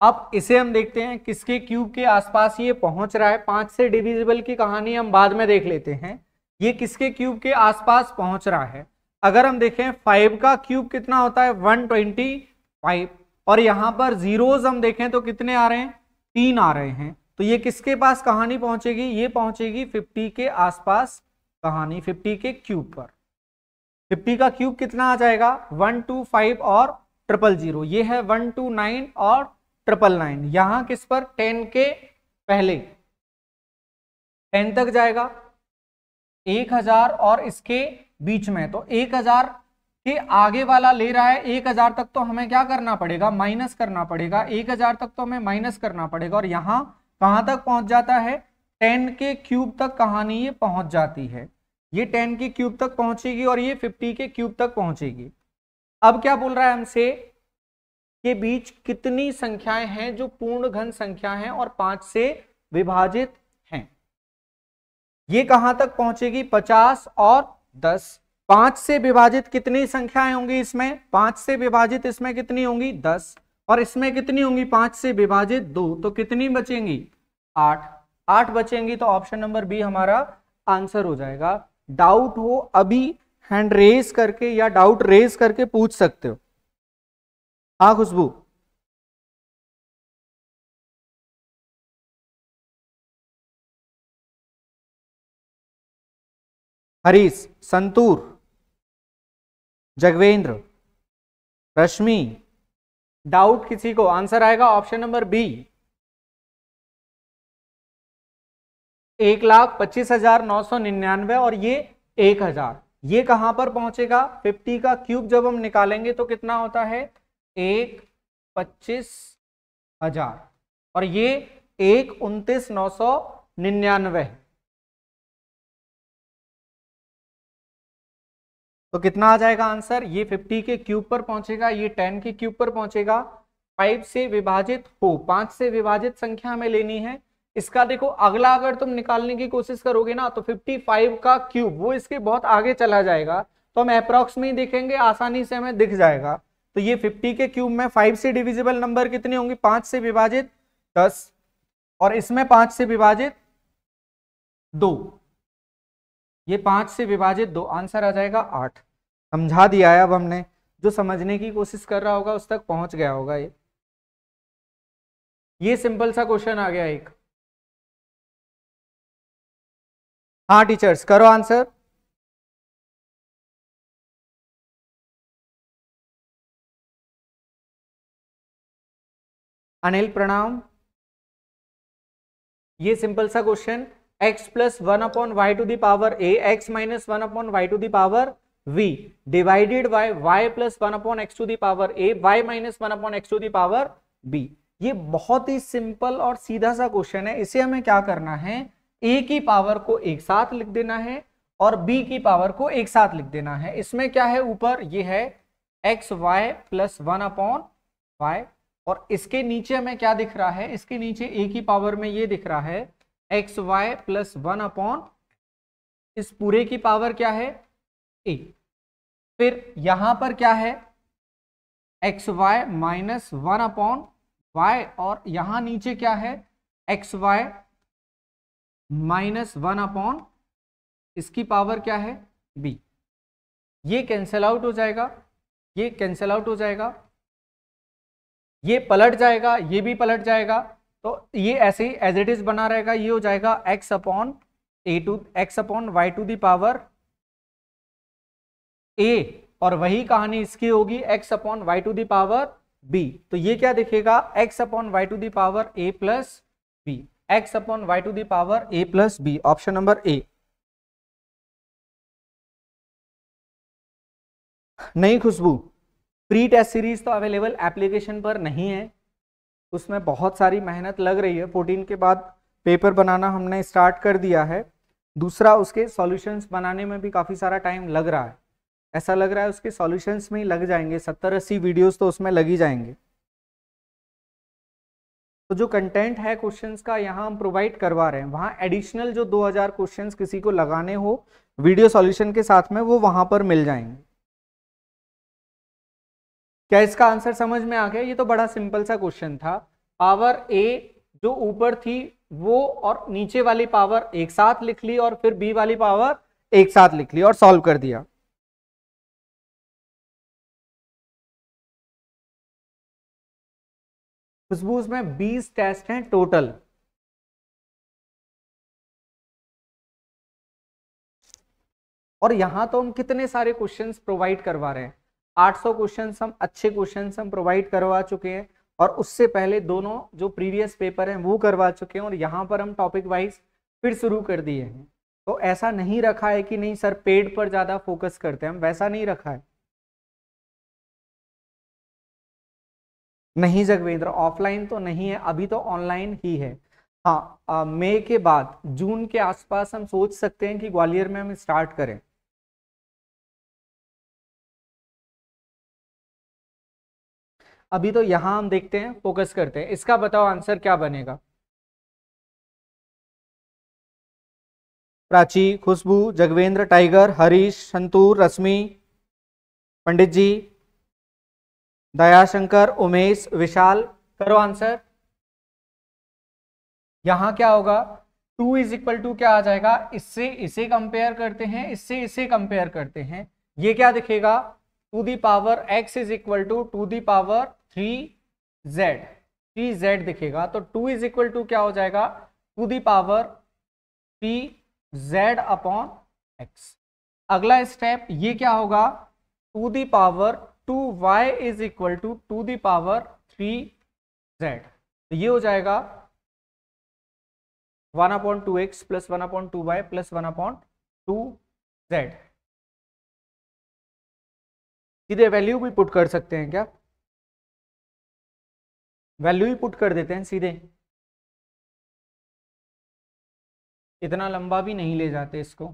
अब इसे हम देखते हैं, किसके क्यूब के आसपास ये पहुँच रहा है। पाँच से डिविजिबल की कहानी हम बाद में देख लेते हैं। ये किसके क्यूब के आसपास पहुँच रहा है? अगर हम देखें, फाइव का क्यूब कितना होता है? One twenty five. और यहाँ पर जीरोज हम देखें तो कितने आ रहे हैं? तीन आ रहे हैं। तो ये किसके पास कहानी पहुंचेगी? ये पहुंचेगी फिफ्टी के आसपास कहानी, फिफ्टी के क्यूब पर। फिफ्टी का क्यूब कितना आ जाएगा? वन टू फाइव और ट्रिपल ज़ीरो। ये है वन टू नाइन और ट्रिपल नाइन। यहाँ किस पर? टेन के पहले। टेन तक जाएगा। एक हज़ार और इसके बीच में तो एक हज़ार के आगे वाला ले रहा है, एक हज़ार तक तो हमें क्या करना पड़ेगा? माइनस करना पड़ेगा। एक हज़ार तक तो हमें माइनस करना पड़ेगा, और यहाँ कहाँ तक पहुँच जाता है? टेन के क्यूब तक कहानी ये पहुँच जाती है। ये टेन के क्यूब तक पहुंचेगी और ये फिफ्टी के क्यूब तक पहुंचेगी। अब क्या बोल रहा है हमसे? के बीच कितनी संख्याएँ हैं जो पूर्ण घन संख्या हैं और पाँच से विभाजित ये कहाँ तक पहुंचेगी? पचास और दस। पाँच से विभाजित कितनी संख्याएँ होंगी इसमें? पाँच से विभाजित इसमें कितनी होंगी? दस। और इसमें कितनी होंगी? पाँच से विभाजित दो तो कितनी बचेंगी? आठ। आठ बचेंगी तो ऑप्शन नंबर बी हमारा आंसर हो जाएगा। डाउट हो अभी हैंड रेस करके या डाउट रेस करके पूछ सकते हो। हाँ खुशबू। हरीश, संतूर, जगवेंद्र, रश्मि। डाउट किसी को? आंसर आएगा ऑप्शन नंबर बी एक लाख पच्चीस हज़ार नौ सौ निन्यानवे और ये एक हज़ार। ये कहाँ पर पहुंचेगा? फिफ्टी का क्यूब जब हम निकालेंगे तो कितना होता है? एक पच्चीस हज़ार। और ये एक उनतीस नौ सौ निन्यानवे तो कितना आ जाएगा आंसर? ये 50 के क्यूब पर पहुंचेगा, ये 10 के क्यूब पर पहुंचेगा। 5 से विभाजित हो 5 से विभाजित संख्या हमें लेनी है। इसका देखो, अगला अगर तुम निकालने की कोशिश करोगे ना तो 55 का क्यूब, वो इसके बहुत आगे चला जाएगा। तो हम अप्रोक्स में ही देखेंगे, आसानी से हमें दिख जाएगा। तो ये 50 के क्यूब में 5 से डिविजिबल नंबर कितनी होंगे? 5 से विभाजित 10 और इसमें 5 से विभाजित दो। ये पाँच से विभाजित दो, आंसर आ जाएगा आठ। समझा दिया है अब हमने। जो समझने की कोशिश कर रहा होगा, उस तक पहुँच गया होगा ये। ये सिंपल सा क्वेश्चन आ गया एक। हाँ टीचर्स, करो आंसर। अनिल प्रणाम। ये सिंपल सा question. x plus one upon Y to the power A, X minus one upon Y to the power v divided by y plus one upon X to the power a, y minus one upon X to the power b. ये बहुत ही सिंपल और सीधा सा क्वेश्चन है। इसे हमें क्या करना है? A की पावर को एक साथ लिख देना है और b की पावर को एक साथ लिख देना है। इसमें क्या है ऊपर? ये है X Y plus one upon Y और इसके नीचे हमें क्या दिख रहा है? इसके नीचे ए की पावर में ये दिख रहा है X Y plus one upon इस पूरे की पावर क्या है? ए। फिर यहाँ पर क्या है? X Y minus one upon Y और यहाँ नीचे क्या है? X Y minus one upon इसकी पावर क्या है? बी ये कैंसिल आउट हो जाएगा, ये कैंसिल आउट हो जाएगा, ये पलट जाएगा, ये भी पलट जाएगा तो ये ऐसे ही एज इट इज़ बना रहेगा, ये हो जाएगा X upon A to X upon Y to the power A और वही कहानी इसकी होगी X upon Y to the power B तो ये क्या दिखेगा? X upon Y to the power A plus B X upon Y to the power A plus B option number A नहीं खुशबू। प्री टेस्ट सीरीज़ तो अवेलेबल एप्लीकेशन पर नहीं है। उसमें बहुत सारी मेहनत लग रही है। फोर्टीन के बाद पेपर बनाना हमने स्टार्ट कर दिया है। दूसरा, उसके सॉल्यूशंस बनाने में भी काफ़ी सारा टाइम लग रहा है। ऐसा लग रहा है उसके सॉल्यूशंस में ही लग जाएँगे। सत्तर अस्सी वीडियोस तो उसमें लग ही जाएँगे। तो जो कंटेंट है क्वेश्चंस का, यहाँ हम प्रोवाइड करवा रहे हैं। वहाँ एडिशनल जो 2000 क्वेश्चंस किसी को लगाने हो वीडियो सॉल्यूशन के साथ में, वो वहाँ पर मिल जाएँगे। क्या इसका आंसर समझ में आ गया? ये तो बड़ा सिंपल सा क्वेश्चन था। पावर ए जो ऊपर थी, वो और नीचे वाली पावर एक साथ लिख ली और फिर बी वाली पावर एक साथ लिख ली और सॉल्व कर दिया। खुशबू में 20 टेस्ट हैं टोटल। और यहाँ तो हम कितने सारे क्वेश्चंस प्रोवाइड करवा रहे हैं। 800 क्वेश्चन हम, अच्छे क्वेश्चन हम प्रोवाइड करवा चुके हैं और उससे पहले दोनों जो प्रीवियस पेपर हैं वो करवा चुके हैं और यहाँ पर हम टॉपिक वाइज फिर शुरू कर दिए हैं। तो ऐसा नहीं रखा है कि नहीं, सर, पेड पर ज़्यादा फोकस करते हैं, हम वैसा नहीं रखा है। नहीं जगवेंद्र ऑफलाइन तो नहीं है, अभी तो ऑनलाइन ही है। हाँ मई के बाद, जून के आसपास हम सोच सकते हैं कि ग्वालियर में हम स्टार्ट करें। अभी तो यहाँ हम देखते हैं फोकस करते हैं। इसका बताओ आंसर क्या बनेगा? प्राची, खुशबू, जगवेंद्र, टाइगर, हरीश, संतूर, रश्मि, पंडित जी। दयाशंकर, उमेश, विशाल करो आंसर यहाँ क्या होगा? टू इज़ इक्वल टू क्या आ जाएगा? इससे इसे कंपेयर करते हैं, इससे इसे कंपेयर करते हैं। ये क्या दिखेगा? Two the power X is equal to two the power three Z. Three Z दिखेगा तो टू इज़ इक्वल टू क्या हो जाएगा? Two the power three Z upon X. अगला स्टेप ये क्या होगा? Two the power two Y is equal to two the power three Z. तो ये हो जाएगा one upon two X plus one upon two Y plus one upon two Z. सीधे वैल्यू भी पुट कर सकते हैं क्या? वैल्यू ही पुट कर देते हैं सीधे। इतना लंबा भी नहीं ले जाते इसको।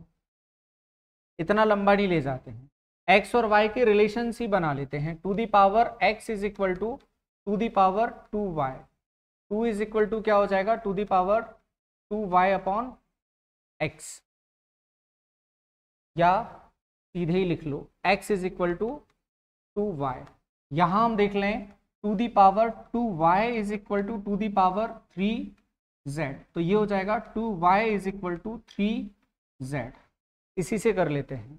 इतना लंबा नहीं ले जाते हैं। एक्स और वाई के रिलेशन ही बना लेते हैं। Two the power X is equal to two the power two Y two is equal to क्या हो जाएगा? Two the power two Y upon X या सीधे ही लिख लो X is equal to two Y यहाँ हम देख लें, two the power two Y is equal to two the power three Z तो ये हो जाएगा two Y is equal to three Z इसी से कर लेते हैं।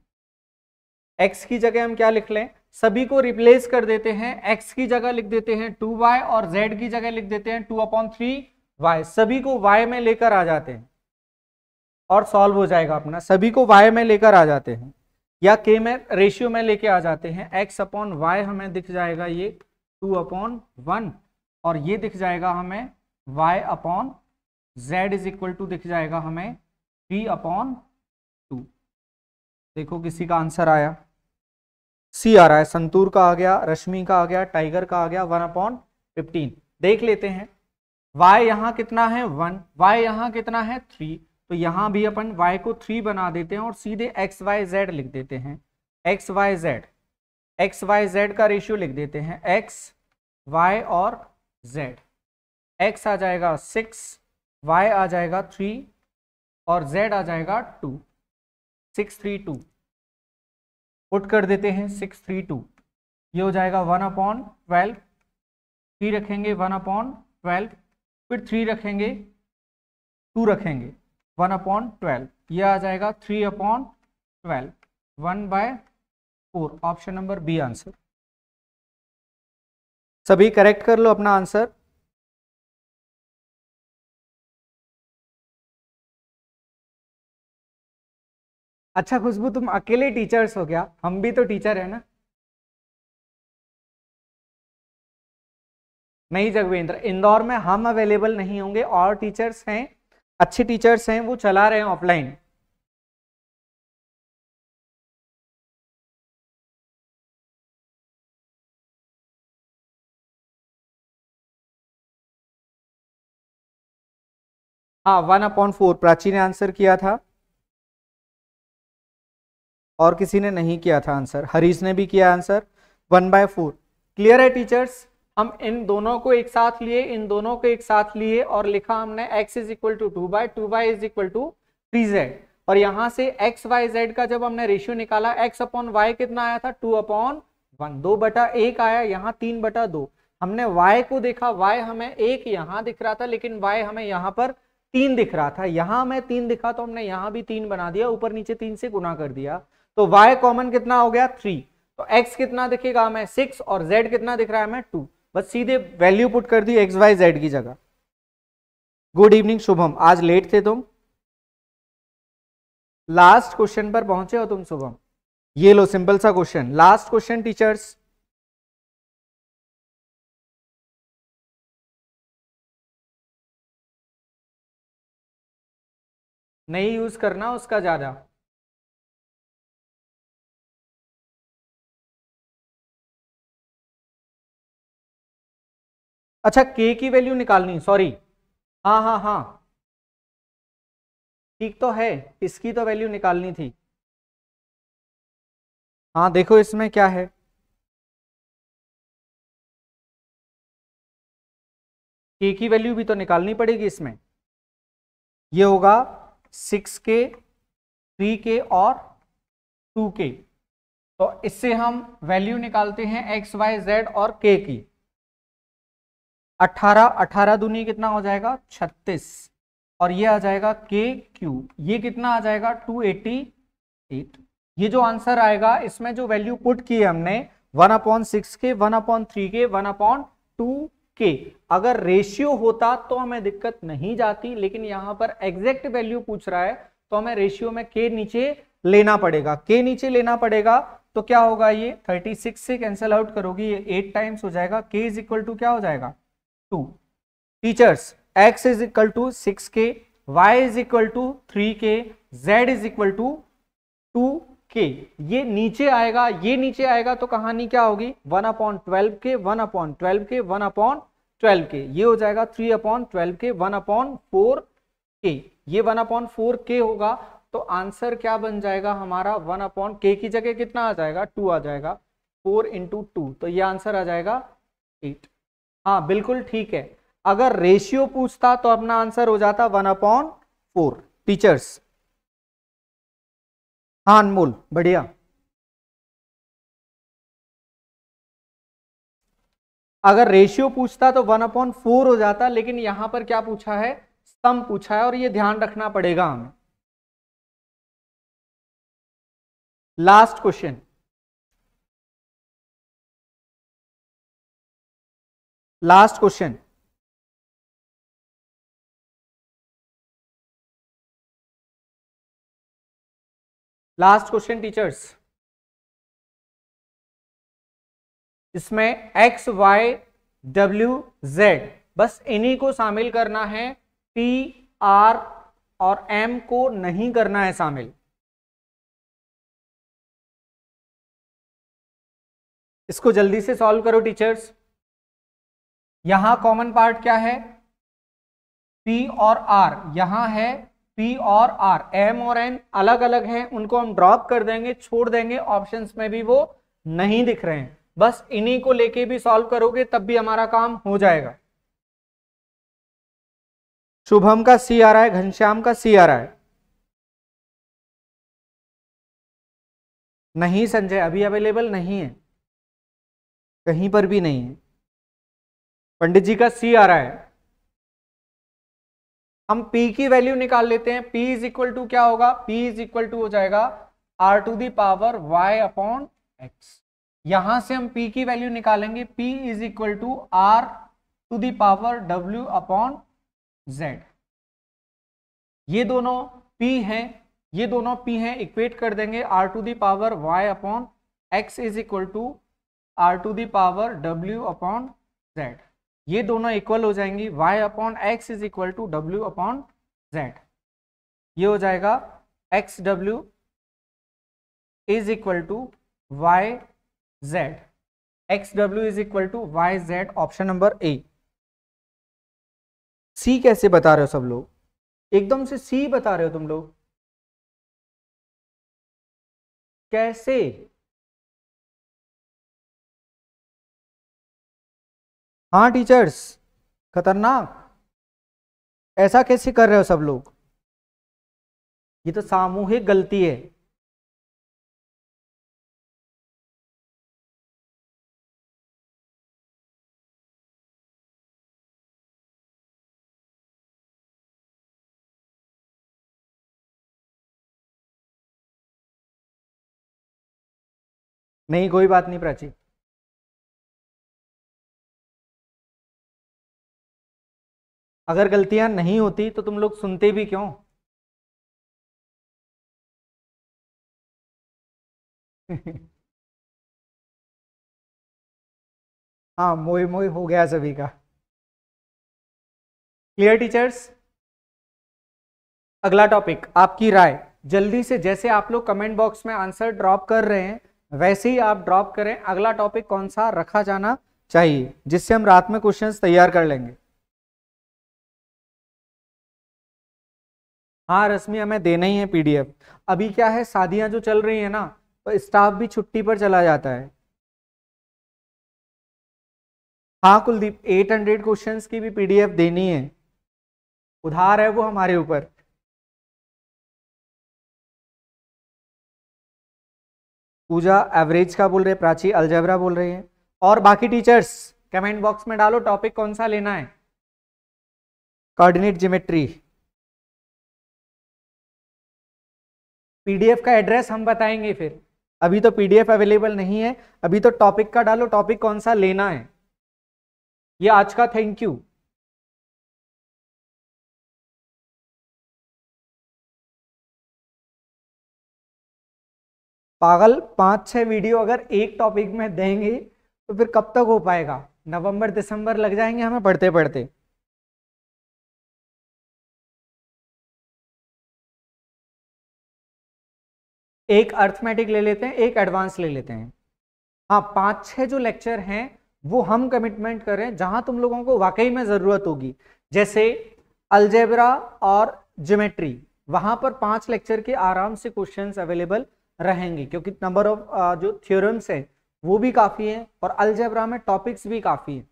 X की जगह हम क्या लिख लें? सभी को रिप्लेस कर देते हैं। X की जगह लिख देते हैं टू वाई और z की जगह लिख देते हैं टू अपॉन थ्री वाई सभी को y में लेकर आ जाते हैं। और सॉल्व हो जाएगा अपना। सभी को y में लेकर आ जाते हैं। या k में रेशियो में लेके आ जाते हैं। X अपॉन वाई हमें दिख जाएगा ये टू अपॉन वन और ये दिख जाएगा हमें y upon Z is equal to दिख जाएगा हमें थ्री अपॉन टू देखो किसी का आंसर आया। सी आ रहा है, संतूर का आ गया, रश्मि का आ गया, टाइगर का आ गया, वन अपॉन फिफ्टीन। देख लेते हैं, y यहाँ कितना है? वन। y यहाँ कितना है? थ्री तो यहाँ भी अपन y को थ्री बना देते हैं और सीधे एक्स वाई जेड लिख देते हैं। X Y Z X Y Z का रेशियो लिख देते हैं। एक्स वाई और जेड एक्स आ जाएगा सिक्स वाई आ जाएगा थ्री और जेड आ जाएगा two six three two put कर देते हैं सिक्स थ्री टू। ये हो जाएगा वन अपॉन ट्वेल्व, थ्री रखेंगे वन अपॉन ट्वेल्व, फिर थ्री रखेंगे, टू रखेंगे, वन अपॉन ट्वेल्व। यह आ जाएगा three upon twelve, one by four. Option number B answer. सभी करेक्ट कर लो अपना आंसर। अच्छा खुशबू, तुम अकेले टीचर्स हो क्या? हम भी तो टीचर है ना। नहीं जगवेंद्र, इंदौर में हम अवेलेबल नहीं होंगे, और टीचर्स हैं, अच्छे टीचर्स हैं, वो चला रहे हैं ऑफलाइन हाँ वन अपॉन फोर प्राची ने आंसर किया था। और किसी ने नहीं किया था आंसर। हरीश ने भी किया answer. One by four. Clear है, टीचर्स? हम इन दोनों को एक साथ लिए, इन दोनों को एक साथ लिए और लिखा हमने x is equal to two by two by is equal to three Z और यहाँ से x, y, z का जब हमने रेशियो निकाला, x अपॉन y कितना आया था? टू अपॉन वन दो बटा एक आया, यहाँ तीन बटा दो। हमने y को देखा, y हमें एक यहाँ दिख रहा था, लेकिन y हमें यहाँ पर तीन दिख रहा था। यहाँ में तीन दिखा तो हमने यहाँ भी तीन बना दिया, ऊपर नीचे तीन से गुना कर दिया। तो y कॉमन कितना हो गया? थ्री तो x कितना दिखेगा हमें? सिक्स और z कितना दिख रहा है हमें? टू बस सीधे वैल्यू पुट कर दी एक्स वाई जेड की जगह. Good evening Shubham. आज लेट थे तुम. लास्ट क्वेश्चन पर पहुँचे हो तुम, शुभम? ये लो सिंपल सा क्वेश्चन लास्ट क्वेश्चन टीचर्स नहीं यूज़ करना उसका ज़्यादा. अच्छा के की वैल्यू निकालनी सॉरी हाँ हाँ हाँ. ठीक तो है, इसकी तो वैल्यू निकालनी थी. हाँ देखो इसमें क्या है. के की वैल्यू भी तो निकालनी पड़ेगी इसमें. ये होगा सिक्स के थ्री के और टू के तो इससे हम वैल्यू निकालते हैं एक्स वाई जेड और के की. अठारह अठारह दूनी कितना हो जाएगा? छत्तीस। और ये आ जाएगा के क्यू ये कितना आ जाएगा? टू एटी एट ये जो आंसर आएगा, इसमें जो वैल्यू पुट की है हमने वन अपॉन सिक्स के वन अपॉन थ्री के वन अपॉन टू के अगर रेशियो होता तो हमें दिक्कत नहीं जाती, लेकिन यहाँ पर एग्जैक्ट वैल्यू पूछ रहा है तो हमें रेशियो में के नीचे लेना पड़ेगा। के नीचे लेना पड़ेगा तो क्या होगा ये? 36 से कैंसिल आउट करोगी, ये एट टाइम्स हो जाएगा। के इज़ इक्वल टू क्या हो जाएगा? Two. Teachers, x is equal to six के y is equal to three के z is equal to two के ये नीचे आएगा, ये नीचे आएगा तो कहानी क्या होगी? वन अपॉन ट्वेल्व के वन अपॉन ट्वेल्व के वन अपॉन ट्वेल्व के ये हो जाएगा थ्री अपॉन ट्वेल्व के वन अपॉन फोर के ये वन अपॉन फोर के होगा तो आंसर क्या बन जाएगा हमारा? वन अपॉन के की जगह कितना आ जाएगा? टू आ जाएगा। फोर इंटू टू तो ये आंसर आ जाएगा एट हाँ बिल्कुल ठीक है। अगर रेशियो पूछता तो अपना आंसर हो जाता वन अपॉन फोर टीचर्स हाँ अनमोल, बढ़िया। अगर रेशियो पूछता तो वन अपॉन फोर हो जाता, लेकिन यहाँ पर क्या पूछा है? सम पूछा है, और ये ध्यान रखना पड़ेगा हमें। Last question last question. Last question, teachers. इसमें एक्स, वाई, डब्ल्यू, जेड, बस इन्हीं को शामिल करना है पी आर और एम को नहीं करना है शामिल। इसको जल्दी से सॉल्व करो, टीचर्स। यहाँ कॉमन पार्ट क्या है? P और R, यहाँ है P और R, M और N अलग अलग हैं, उनको हम ड्रॉप कर देंगे, छोड़ देंगे ऑप्शंस में भी वो नहीं दिख रहे हैं। बस इन्हीं को लेके भी सॉल्व करोगे, तब भी हमारा काम हो जाएगा। शुभम का सी आ रहा है, घनश्याम का सी आ रहा है। नहीं संजय, अभी अवेलेबल नहीं है। कहीं पर भी नहीं है। पंडित जी का सी आ रहा है। हम P की वैल्यू निकाल लेते हैं। P इज़ इक्वल टू क्या होगा? P इज़ इक्वल टू हो जाएगा R to the power Y upon x यहाँ से हम P की वैल्यू निकालेंगे। P is equal to R to the power W upon Z ये दोनों P हैं। ये दोनों P हैं। इक्वेट कर देंगे। R to the power Y upon X is equal to R to the power W upon Z ये दोनों इक्वल हो जाएँगी. Y upon X is equal to W upon Z ये हो जाएगा X W is equal to Y Z X W is equal to Y Z option number A C कैसे बता रहे हो सब लोग? एकदम से सी बता रहे हो तुम लोग? कैसे? हाँ टीचर्स खतरनाक। ऐसा कैसे कर रहे हो सब लोग? ये तो सामूहिक गलती है। नहीं, कोई बात नहीं, प्राची। अगर गलतियाँ नहीं होती तो तुम लोग सुनते भी क्यों? हाँ मोई मोई हो गया सभी का। क्लियर टीचर्स अगला टॉपिक आपकी राय। जल्दी से जैसे आप लोग कमेंट बॉक्स में आंसर ड्रॉप कर रहे हैं, वैसे ही आप ड्रॉप करें। अगला टॉपिक कौन सा? रखा जाना चाहिए, जिससे हम रात में क्वेश्चंस तैयार कर लेंगे। हाँ रश्मि, हमें देना ही है पीडीएफ अभी क्या है, शादियाँ जो चल रही है ना तो स्टाफ भी छुट्टी पर चला जाता है। हाँ कुलदीप 800 क्वेश्चंस की भी पीडीएफ देनी है। उधार है वो हमारे ऊपर। पूजा एवरेज का बोल रहे प्राची अलजेब्रा बोल रही है। और बाकी टीचर्स कमेंट बॉक्स में डालो टॉपिक कौन सा लेना है? कोऑर्डिनेट ज्योमेट्री पीडीएफ का एड्रेस हम बताएँगे फिर। अभी तो पीडीएफ अवेलेबल नहीं है। अभी तो टॉपिक का डालो टॉपिक कौन सा लेना है? ये आज का थैंक यू पागल, पाँच छह वीडियो अगर एक टॉपिक में देंगे तो फिर कब तक हो पाएगा? नवंबर, दिसंबर लग जाएँगे हमें पढ़ते पढ़ते एक अर्थमेटिक ले लेते हैं, एक एडवांस ले लेते हैं। हाँ पाँच, छह जो लेक्चर हैं, वो हम कमिटमेंट करें जहाँ तुम लोगों को वाकई में ज़रूरत होगी। जैसे अलजेब्रा और ज्योमेट्री वहाँ पर पाँच लेक्चर के आराम से क्वेश्चंस अवेलेबल रहेंगे, क्योंकि नंबर ऑफ़ जो थियोरम्स हैं, वो भी काफ़ी है और अलजेब्रा में टॉपिक्स भी काफ़ी है।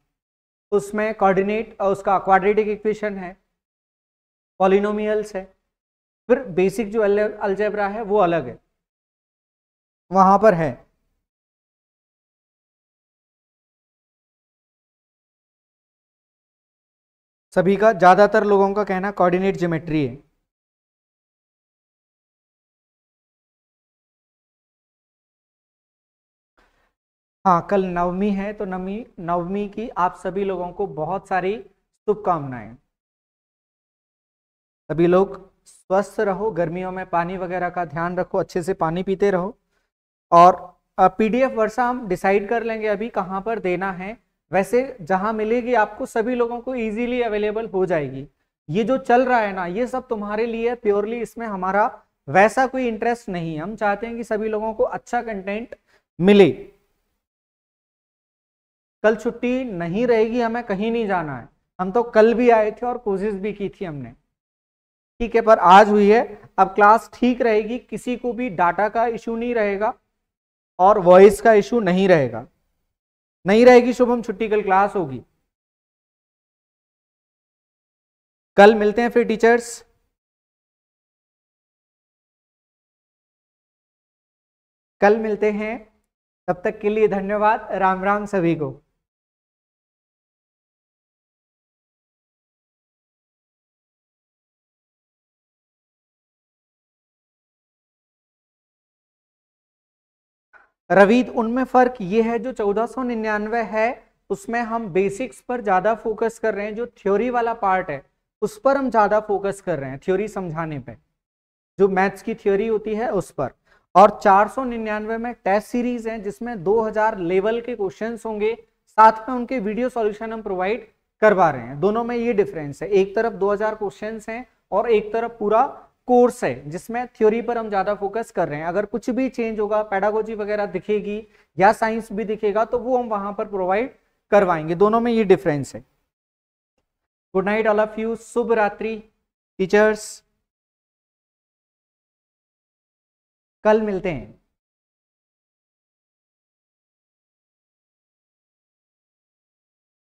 उसमें कोऑर्डिनेट उसका क्वाड्रेटिक इक्वेशन है पॉलिनोमियल्स है, फिर बेसिक जो अलजेब्रा है, वो अलग है। वहाँ पर है। सभी का, ज़्यादातर लोगों का कहना कोऑर्डिनेट ज्योमेट्री है। हाँ कल नवमी है तो नवमी नवमी की आप सभी लोगों को बहुत सारी शुभकामनाएँ। सभी लोग स्वस्थ रहो, गर्मियों में पानी वगैरह का ध्यान रखो, अच्छे से पानी पीते रहो। और पीडीएफ वर्षा हम डिसाइड कर लेंगे अभी कहाँ पर देना है। वैसे जहाँ मिलेगी आपको सभी लोगों को इजीली अवेलेबल हो जाएगी। ये जो चल रहा है ना, ये सब तुम्हारे लिए प्योरली इसमें हमारा वैसा कोई इंटरेस्ट नहीं हम चाहते हैं कि सभी लोगों को अच्छा कंटेंट मिले। कल छुट्टी नहीं रहेगी, हमें कहीं नहीं जाना है। हम तो कल भी आए थे और कोशिश भी की थी हमने। ठीक है, पर आज हुई है। अब क्लास ठीक रहेगी, किसी को भी डाटा का इशू नहीं रहेगा। और वॉइस का इशू नहीं रहेगा। नहीं रहेगी शुभम छुट्टी, कल क्लास होगी। कल मिलते हैं फिर टीचर्स कल मिलते हैं। तब तक के लिए धन्यवाद। राम राम सभी को। रवीद, उनमें फ़र्क ये है, जो चौदह सौ निन्यानवे है, उसमें हम बेसिक्स पर ज़्यादा फोकस कर रहे हैं, जो थ्योरी वाला पार्ट है, उस पर हम ज़्यादा फोकस कर रहे हैं थ्योरी समझाने पे। जो मैथ्स की थ्योरी होती है, उस पर। और चार सौ निन्यानवे में टेस्ट सीरीज़ है, जिसमें 2000 लेवल के क्वेश्चन होंगे, साथ में उनके वीडियो सॉल्यूशन हम प्रोवाइड करवा रहे हैं। दोनों में ये डिफरेंस है। एक तरफ़ 2000 क्वेश्चंस हैं और एक तरफ़ पूरा कोर्स है, जिसमें थ्योरी पर हम ज़्यादा फोकस कर रहे हैं। अगर कुछ भी चेंज होगा पैडागोजी वगैरह दिखेगी या साइंस भी दिखेगा तो वो हम वहाँ पर प्रोवाइड करवाएँगे। दोनों में ये डिफरेंस है। Good night all of you शुभ रात्रि टीचर्स कल मिलते हैं।